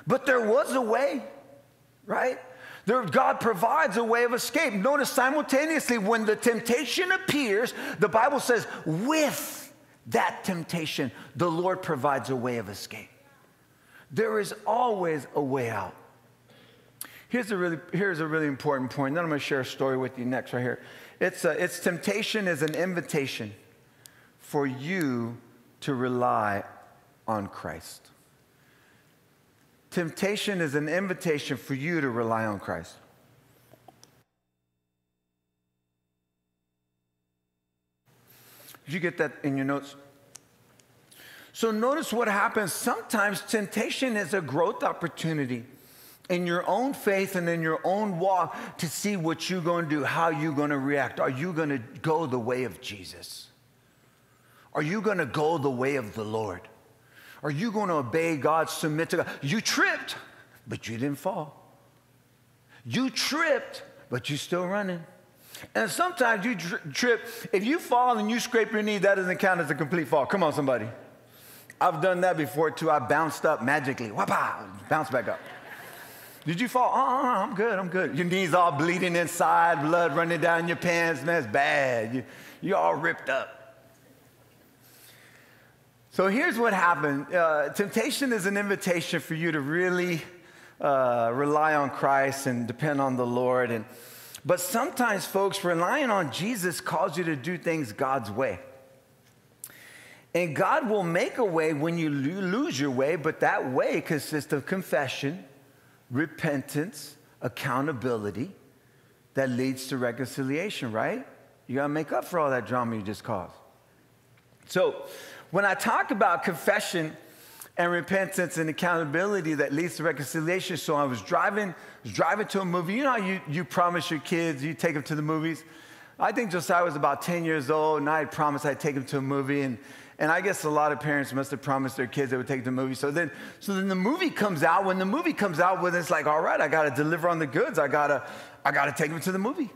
But there was a way, right? There, God provides a way of escape. Notice simultaneously, when the temptation appears, the Bible says, with that temptation, the Lord provides a way of escape. There is always a way out. Here's a really, here's a really important point. Then I'm going to share a story with you next, right here. It's, a, it's temptation is an invitation for you to rely on Christ. Temptation is an invitation for you to rely on Christ. Did you get that in your notes? So notice what happens. Sometimes temptation is a growth opportunity in your own faith and in your own walk to see what you're going to do, how you're going to react. Are you going to go the way of Jesus? Are you going to go the way of the Lord? Are you going to obey God, submit to God? You tripped, but you didn't fall. You tripped, but you're still running. And sometimes you tri- trip, if you fall and you scrape your knee, that doesn't count as a complete fall. Come on, somebody. I've done that before too. I bounced up magically. Wapa, bounce back up. Did you fall? Oh, I'm good, I'm good. Your knees all bleeding inside, blood running down your pants, man, it's bad. You, you're all ripped up. So here's what happened uh, temptation is an invitation for you to really uh, rely on Christ and depend on the Lord. And, but sometimes, folks, relying on Jesus calls you to do things God's way. And God will make a way when you lose your way, but that way consists of confession, repentance, accountability that leads to reconciliation, right? You gotta make up for all that drama you just caused. So, when I talk about confession and repentance and accountability that leads to reconciliation, so I was driving, was driving to a movie. You know how you, you promise your kids, you take them to the movies? I think Josiah was about 10 years old, and I had promised I'd take him to a movie. And, and I guess a lot of parents must have promised their kids they would take the movie. So then, so then the movie comes out. When the movie comes out, well, it's like, all right, I got to deliver on the goods. I got to, I got to take them to the movie.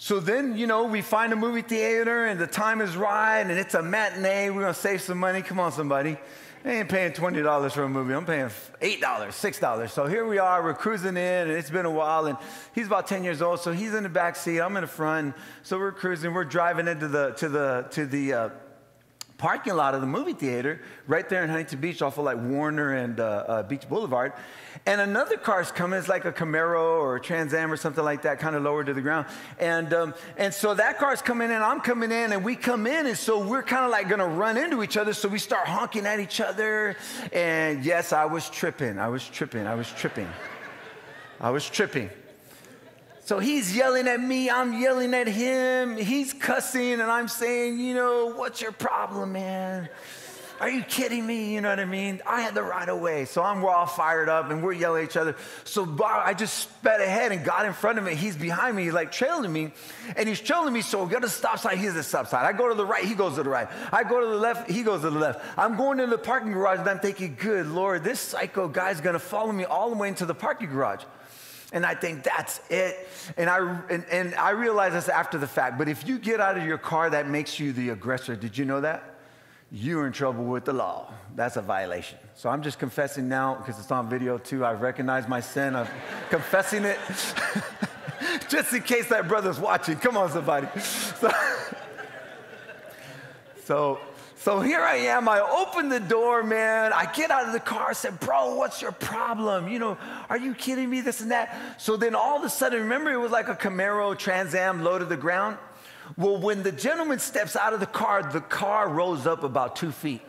So then, you know, we find a movie theater and the time is right and it's a matinee. We're going to save some money. Come on, somebody. I ain't paying $20 for a movie. I'm paying $8, $6. So here we are, we're cruising in, and it's been a while, and he's about 10 years old, so he's in the back seat, I'm in the front. So we're cruising, we're driving into the, to the, to the, uh, parking lot of the movie theater right there in Huntington Beach off of like Warner and uh, uh, Beach Boulevard. And another car's coming, it's like a Camaro or a Trans Am or something like that, kind of lower to the ground. And, um, and so that car's coming in, I'm coming in, and we come in, and so we're kind of like gonna run into each other. So we start honking at each other. And yes, I was tripping, I was tripping, I was tripping. I was tripping. So he's yelling at me, I'm yelling at him, he's cussing, and I'm saying, you know, what's your problem, man? Are you kidding me? You know what I mean? I had the right of way. So I'm we're all fired up and we're yelling at each other. So Bob, I just sped ahead and got in front of me. He's behind me. He's like trailing me. And he's trailing me. So we got a stop sign. He's a stop sign. I go to the right. He goes to the right. I go to the left. He goes to the left. I'm going into the parking garage and I'm thinking, good Lord, this psycho guy's going to follow me all the way into the parking garage. And I think that's it. And I, and, and I realize this after the fact, but if you get out of your car, that makes you the aggressor. Did you know that? You're in trouble with the law. That's a violation. So I'm just confessing now because it's on video too. I recognize my sin. I'm confessing it just in case that brother's watching. Come on, somebody. So, so so here I am. I open the door, man. I get out of the car. I said, Bro, what's your problem? You know, are you kidding me? This and that. So then all of a sudden, remember, it was like a Camaro Trans Am low to the ground? Well, when the gentleman steps out of the car, the car rose up about two feet.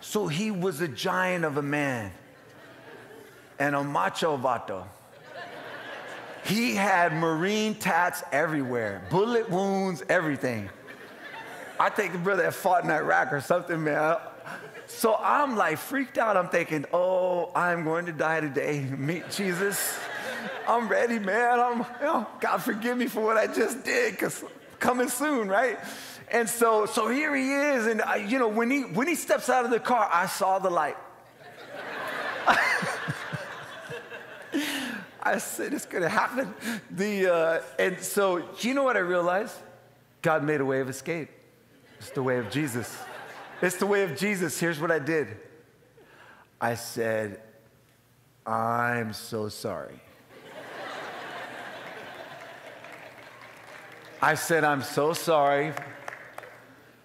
so he was a giant of a man and a macho vato. He had marine tats everywhere, bullet wounds, everything. I think the brother had fought in Iraq or something, man. So I'm like freaked out. I'm thinking, oh, I'm going to die today. Meet Jesus. I'm ready, man. I'm, you know, God forgive me for what I just did, because coming soon, right? And so, so here he is, and I, you know, when he when he steps out of the car, I saw the light. I said, it's gonna happen. The uh, and so, you know what I realized? God made a way of escape. It's the way of Jesus. It's the way of Jesus. Here's what I did I said, I'm so sorry. I said, I'm so sorry.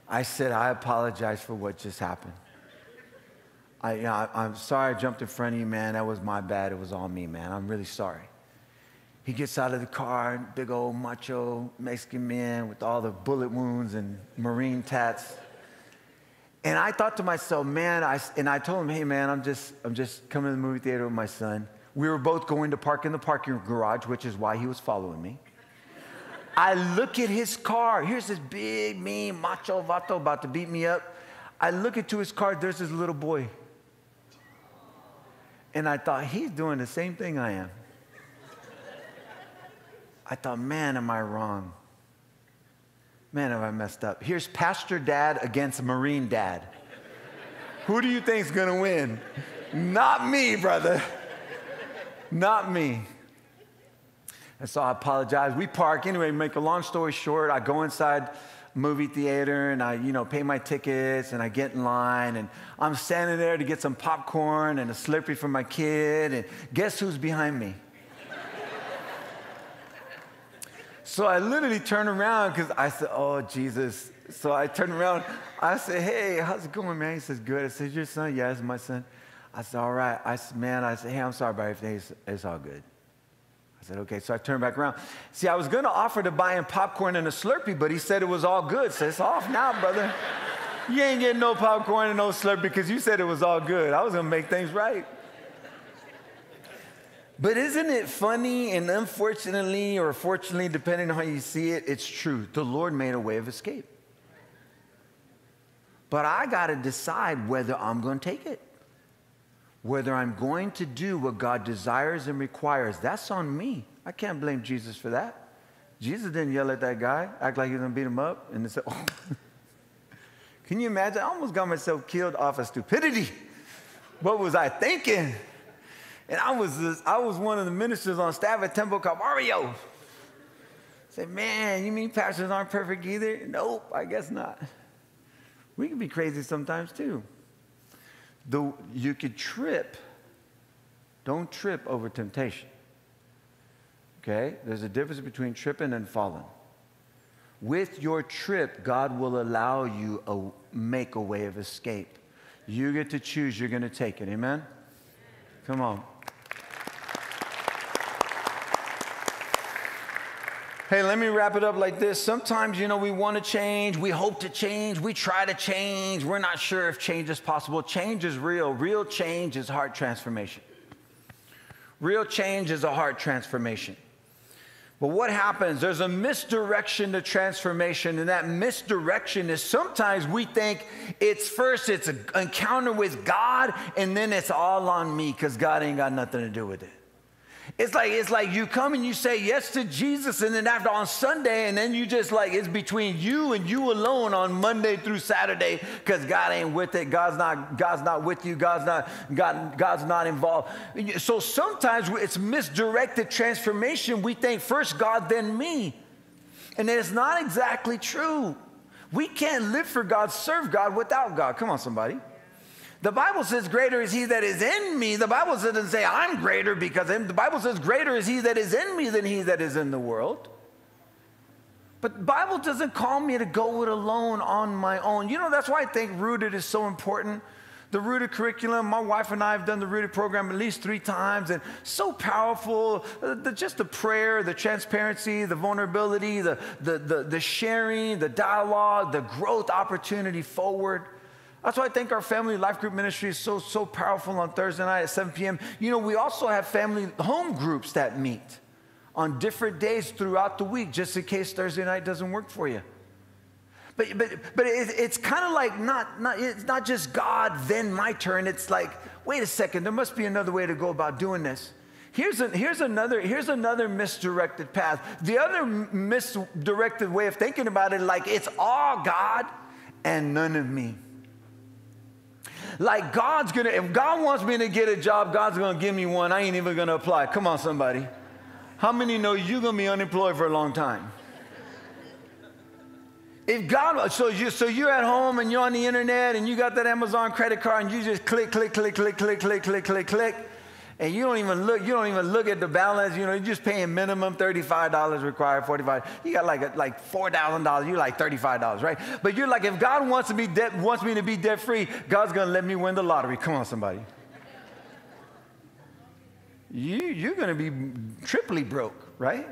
I said, I apologize for what just happened. I, you know, I, am sorry I jumped in front of you, man. That was my bad. It was all me, man. I'm really sorry. He gets out of the car, big old macho Mexican man with all the bullet wounds and marine tats. And I thought to myself, man, I, and I told him, hey, man, I'm just, I'm just coming to the movie theater with my son. We were both going to park in the parking garage, which is why he was following me. I look at his car. Here's this big, mean macho vato about to beat me up. I look into his car. There's this little boy. And I thought, he's doing the same thing I am. I thought, man, am I wrong? Man, have I messed up. Here's Pastor Dad against Marine Dad. Who do you think's gonna win? Not me, brother. Not me. And so I apologize. We park anyway. Make a long story short, I go inside movie theater and I, you know, pay my tickets and I get in line and I'm standing there to get some popcorn and a Slurpee for my kid and guess who's behind me? So I literally turned around because I said, Oh, Jesus. So I turned around. I said, Hey, how's it going, man? He says, Good. I said, Your son? Yeah, it's my son. I said, All right. I said, Man, I said, Hey, I'm sorry about everything. It's, it's all good. I said, Okay. So I turned back around. See, I was going to offer to buy him popcorn and a Slurpee, but he said it was all good. So it's off now, brother. you ain't getting no popcorn and no Slurpee because you said it was all good. I was going to make things right. But isn't it funny and unfortunately, or fortunately, depending on how you see it, it's true. The Lord made a way of escape. But I got to decide whether I'm going to take it, whether I'm going to do what God desires and requires. That's on me. I can't blame Jesus for that. Jesus didn't yell at that guy, act like he was to beat him up, and say, oh. Can you imagine? I almost got myself killed off of stupidity. What was I thinking? And I was, this, I was one of the ministers on staff at Temple. I said, man, you mean pastors aren't perfect either? Nope, I guess not. We can be crazy sometimes too. The, you could trip. Don't trip over temptation. Okay? There's a difference between tripping and falling. With your trip, God will allow you a make a way of escape. You get to choose, you're going to take it. Amen? Come on. Hey, let me wrap it up like this. Sometimes, you know, we want to change, we hope to change, we try to change, we're not sure if change is possible. Change is real. Real change is heart transformation. Real change is a heart transformation. But what happens? There's a misdirection to transformation, and that misdirection is sometimes we think it's first it's an encounter with God, and then it's all on me because God ain't got nothing to do with it. It's like it's like you come and you say yes to Jesus, and then after on Sunday, and then you just like it's between you and you alone on Monday through Saturday because God ain't with it. God's not God's not with you. God's not God, God's not involved. So sometimes it's misdirected transformation. We think first God, then me, and it's not exactly true. We can't live for God, serve God without God. Come on, somebody. The Bible says, Greater is he that is in me. The Bible doesn't say I'm greater because him. The Bible says, Greater is he that is in me than he that is in the world. But the Bible doesn't call me to go it alone on my own. You know, that's why I think rooted is so important. The rooted curriculum, my wife and I have done the rooted program at least three times, and so powerful. Uh, the, just the prayer, the transparency, the vulnerability, the, the, the, the sharing, the dialogue, the growth opportunity forward. That's why I think our family life group ministry is so, so powerful on Thursday night at 7 p.m. You know, we also have family home groups that meet on different days throughout the week, just in case Thursday night doesn't work for you. But, but, but it, it's kind of like not, not, it's not just God, then my turn. It's like, wait a second, there must be another way to go about doing this. Here's, a, here's, another, here's another misdirected path. The other misdirected way of thinking about it, like it's all God and none of me. Like God's gonna, if God wants me to get a job, God's gonna give me one. I ain't even gonna apply. Come on, somebody. How many know you're gonna be unemployed for a long time? If God, so you, so you're at home and you're on the internet and you got that Amazon credit card and you just click, click, click, click, click, click, click, click, click and you don't even look, you don't even look at the balance, you know, you're just paying minimum $35 required, 45 You got like a, like $4,000, you're like $35, right? But you're like, if God wants, to be debt, wants me to be debt free, God's gonna let me win the lottery. Come on, somebody. You, you're gonna be triply broke, right?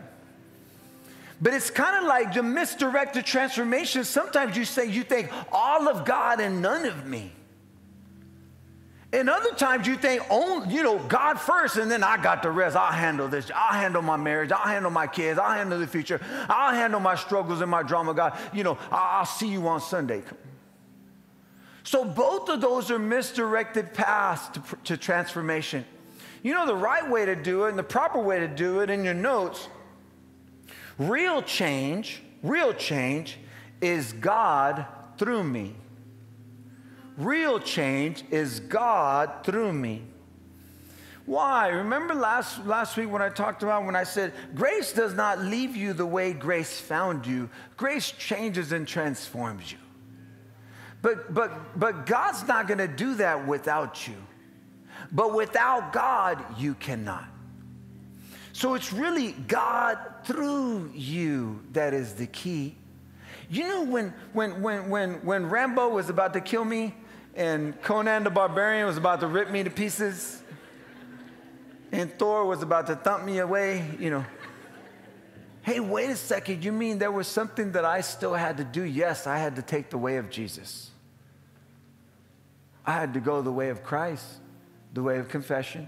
But it's kind of like the misdirected transformation. Sometimes you say, you think all of God and none of me. And other times you think, oh, you know, God first, and then I got the rest. I'll handle this. I'll handle my marriage. I'll handle my kids. I'll handle the future. I'll handle my struggles and my drama. God, you know, I'll see you on Sunday. So both of those are misdirected paths to, to transformation. You know, the right way to do it and the proper way to do it in your notes, real change, real change is God through me. Real change is God through me. Why? Remember last, last week when I talked about when I said, grace does not leave you the way grace found you, grace changes and transforms you. But, but, but God's not going to do that without you. But without God, you cannot. So it's really God through you that is the key. You know, when, when, when, when, when Rambo was about to kill me, and Conan the Barbarian was about to rip me to pieces, and Thor was about to thump me away, you know. Hey, wait a second, you mean there was something that I still had to do? Yes, I had to take the way of Jesus. I had to go the way of Christ, the way of confession,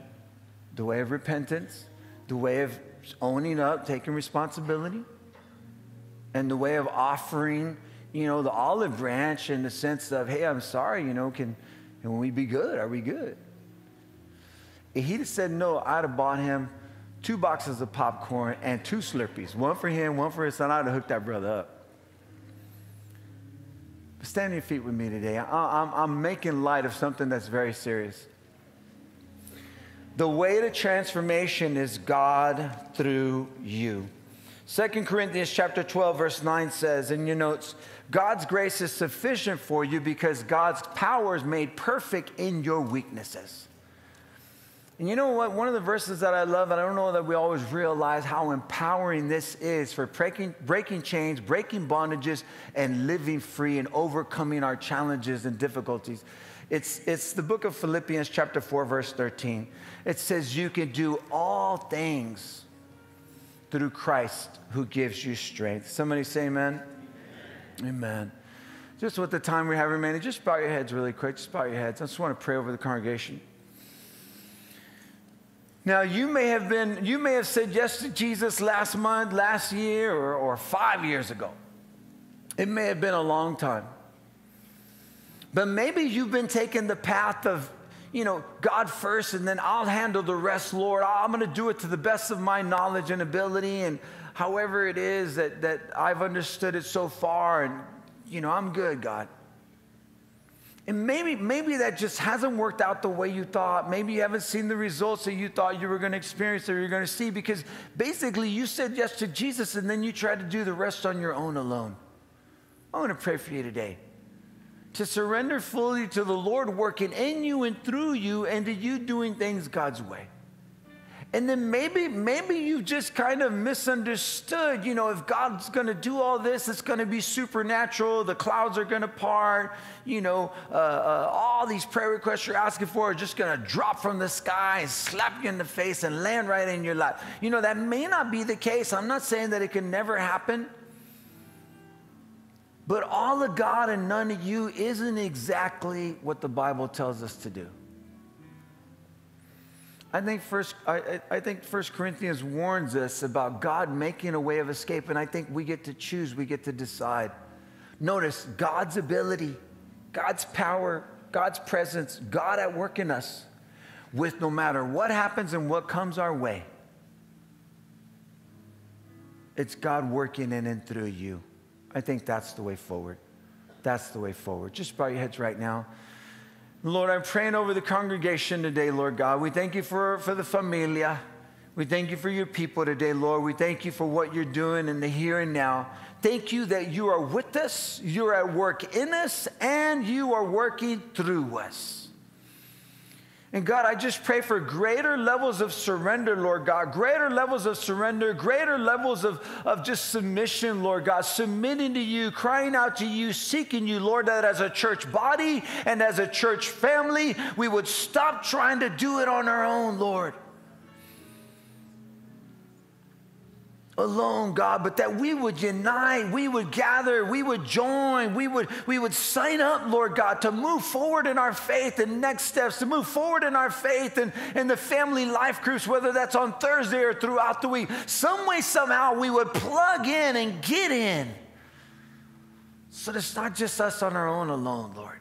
the way of repentance, the way of owning up, taking responsibility, and the way of offering you know, the olive branch in the sense of, hey, I'm sorry, you know, can, can we be good? Are we good? If he'd have said no, I'd have bought him two boxes of popcorn and two Slurpees, one for him, one for his son. I'd have hooked that brother up. But stand on your feet with me today. I, I'm, I'm making light of something that's very serious. The way to transformation is God through you. 2 Corinthians chapter 12 verse 9 says in your notes, God's grace is sufficient for you because God's power is made perfect in your weaknesses. And you know what? One of the verses that I love, and I don't know that we always realize how empowering this is for breaking, breaking chains, breaking bondages, and living free and overcoming our challenges and difficulties. It's, it's the book of Philippians, chapter 4, verse 13. It says, You can do all things through Christ who gives you strength. Somebody say amen. Amen. Just with the time we have remaining, just bow your heads really quick. Just bow your heads. I just want to pray over the congregation. Now, you may have been, you may have said yes to Jesus last month, last year, or, or five years ago. It may have been a long time. But maybe you've been taking the path of, you know, God first and then I'll handle the rest, Lord. I'm going to do it to the best of my knowledge and ability and however it is that, that I've understood it so far. And, you know, I'm good, God. And maybe, maybe that just hasn't worked out the way you thought. Maybe you haven't seen the results that you thought you were going to experience or you're going to see because basically you said yes to Jesus and then you tried to do the rest on your own alone. I want to pray for you today to surrender fully to the Lord working in you and through you and to you doing things God's way. And then maybe, maybe you just kind of misunderstood. You know, if God's going to do all this, it's going to be supernatural. The clouds are going to part. You know, uh, uh, all these prayer requests you're asking for are just going to drop from the sky and slap you in the face and land right in your lap. You know, that may not be the case. I'm not saying that it can never happen. But all of God and none of you isn't exactly what the Bible tells us to do. I think first, I, I think First Corinthians warns us about God making a way of escape, and I think we get to choose, we get to decide. Notice God's ability, God's power, God's presence, God at work in us, with no matter what happens and what comes our way. It's God working in and through you. I think that's the way forward. That's the way forward. Just bow your heads right now. Lord, I'm praying over the congregation today, Lord God. We thank you for, for the familia. We thank you for your people today, Lord. We thank you for what you're doing in the here and now. Thank you that you are with us, you're at work in us, and you are working through us. And God, I just pray for greater levels of surrender, Lord God, greater levels of surrender, greater levels of, of just submission, Lord God, submitting to you, crying out to you, seeking you, Lord, that as a church body and as a church family, we would stop trying to do it on our own, Lord. Alone, God, but that we would unite, we would gather, we would join, we would, we would sign up, Lord God, to move forward in our faith and next steps, to move forward in our faith and in the family life groups, whether that's on Thursday or throughout the week. Some way, somehow, we would plug in and get in. So that it's not just us on our own alone, Lord.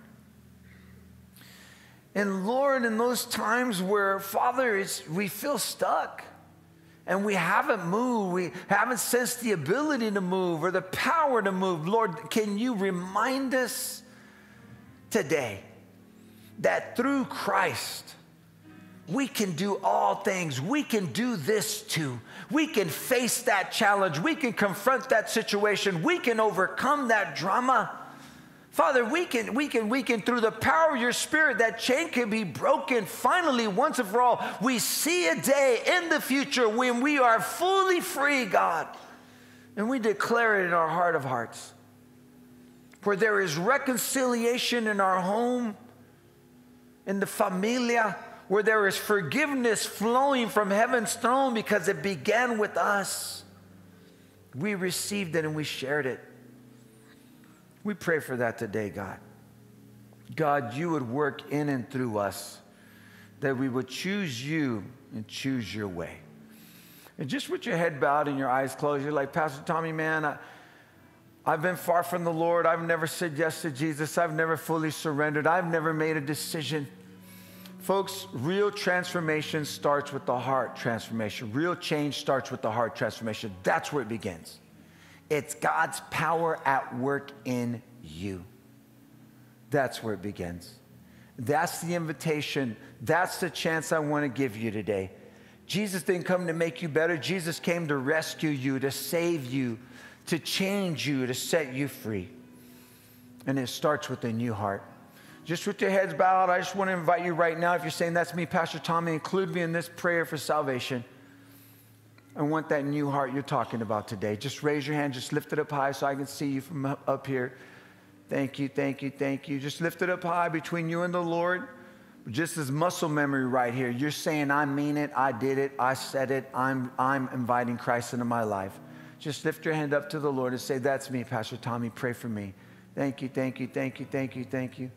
And Lord, in those times where, Father, it's, we feel stuck, and we haven't moved, we haven't sensed the ability to move or the power to move. Lord, can you remind us today that through Christ, we can do all things. We can do this too. We can face that challenge. We can confront that situation. We can overcome that drama. Father, we can, we can, we can, through the power of your spirit, that chain can be broken finally, once and for all. We see a day in the future when we are fully free, God. And we declare it in our heart of hearts. Where there is reconciliation in our home, in the familia, where there is forgiveness flowing from heaven's throne because it began with us. We received it and we shared it. We pray for that today, God. God, you would work in and through us, that we would choose you and choose your way. And just with your head bowed and your eyes closed, you're like, Pastor Tommy, man, I, I've been far from the Lord. I've never said yes to Jesus. I've never fully surrendered. I've never made a decision. Folks, real transformation starts with the heart transformation. Real change starts with the heart transformation. That's where it begins. It's God's power at work in you. That's where it begins. That's the invitation. That's the chance I want to give you today. Jesus didn't come to make you better. Jesus came to rescue you, to save you, to change you, to set you free. And it starts with a new heart. Just with your heads bowed, I just want to invite you right now. If you're saying, That's me, Pastor Tommy, include me in this prayer for salvation. I want that new heart you're talking about today. Just raise your hand, just lift it up high so I can see you from up- up here. Thank you, thank you, thank you. Just lift it up high between you and the Lord. Just as muscle memory right here. You're saying, I mean it, I did it, I said it, I'm, I'm inviting Christ into my life. Just lift your hand up to the Lord and say, That's me, Pastor Tommy, pray for me. Thank you, thank you, thank you, thank you, thank you.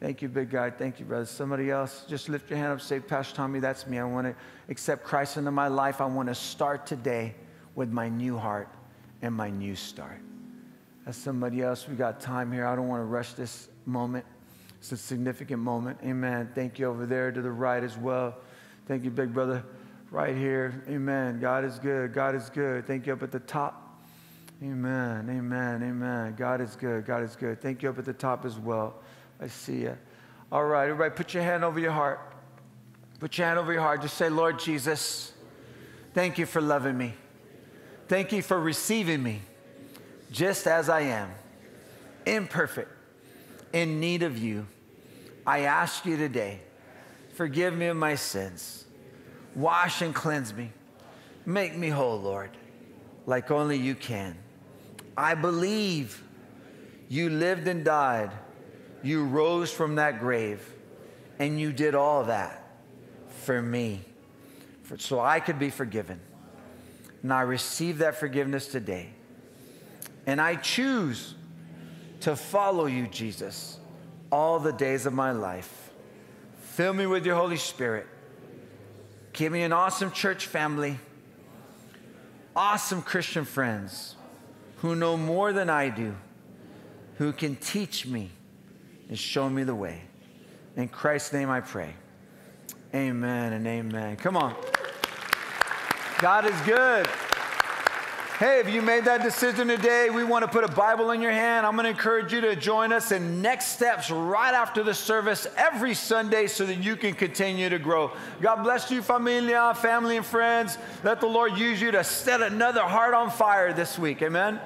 Thank you, big guy. Thank you, brother. Somebody else, just lift your hand up say, Pastor Tommy, that's me. I want to accept Christ into my life. I want to start today with my new heart and my new start. As somebody else, we got time here. I don't want to rush this moment. It's a significant moment. Amen. Thank you over there to the right as well. Thank you, big brother, right here. Amen. God is good. God is good. Thank you up at the top. Amen. Amen. Amen. God is good. God is good. Thank you up at the top as well. I see you. All right, everybody, put your hand over your heart. Put your hand over your heart. Just say, Lord Jesus, thank you for loving me. Thank you for receiving me just as I am, imperfect, in need of you. I ask you today, forgive me of my sins. Wash and cleanse me. Make me whole, Lord, like only you can. I believe you lived and died. You rose from that grave, and you did all that for me, for, so I could be forgiven. And I receive that forgiveness today. And I choose to follow you, Jesus, all the days of my life. Fill me with your Holy Spirit. Give me an awesome church family, awesome Christian friends who know more than I do, who can teach me and show me the way. In Christ's name I pray. Amen and amen. Come on. God is good. Hey, if you made that decision today, we want to put a Bible in your hand. I'm going to encourage you to join us in next steps right after the service every Sunday so that you can continue to grow. God bless you, familia, family, and friends. Let the Lord use you to set another heart on fire this week. Amen.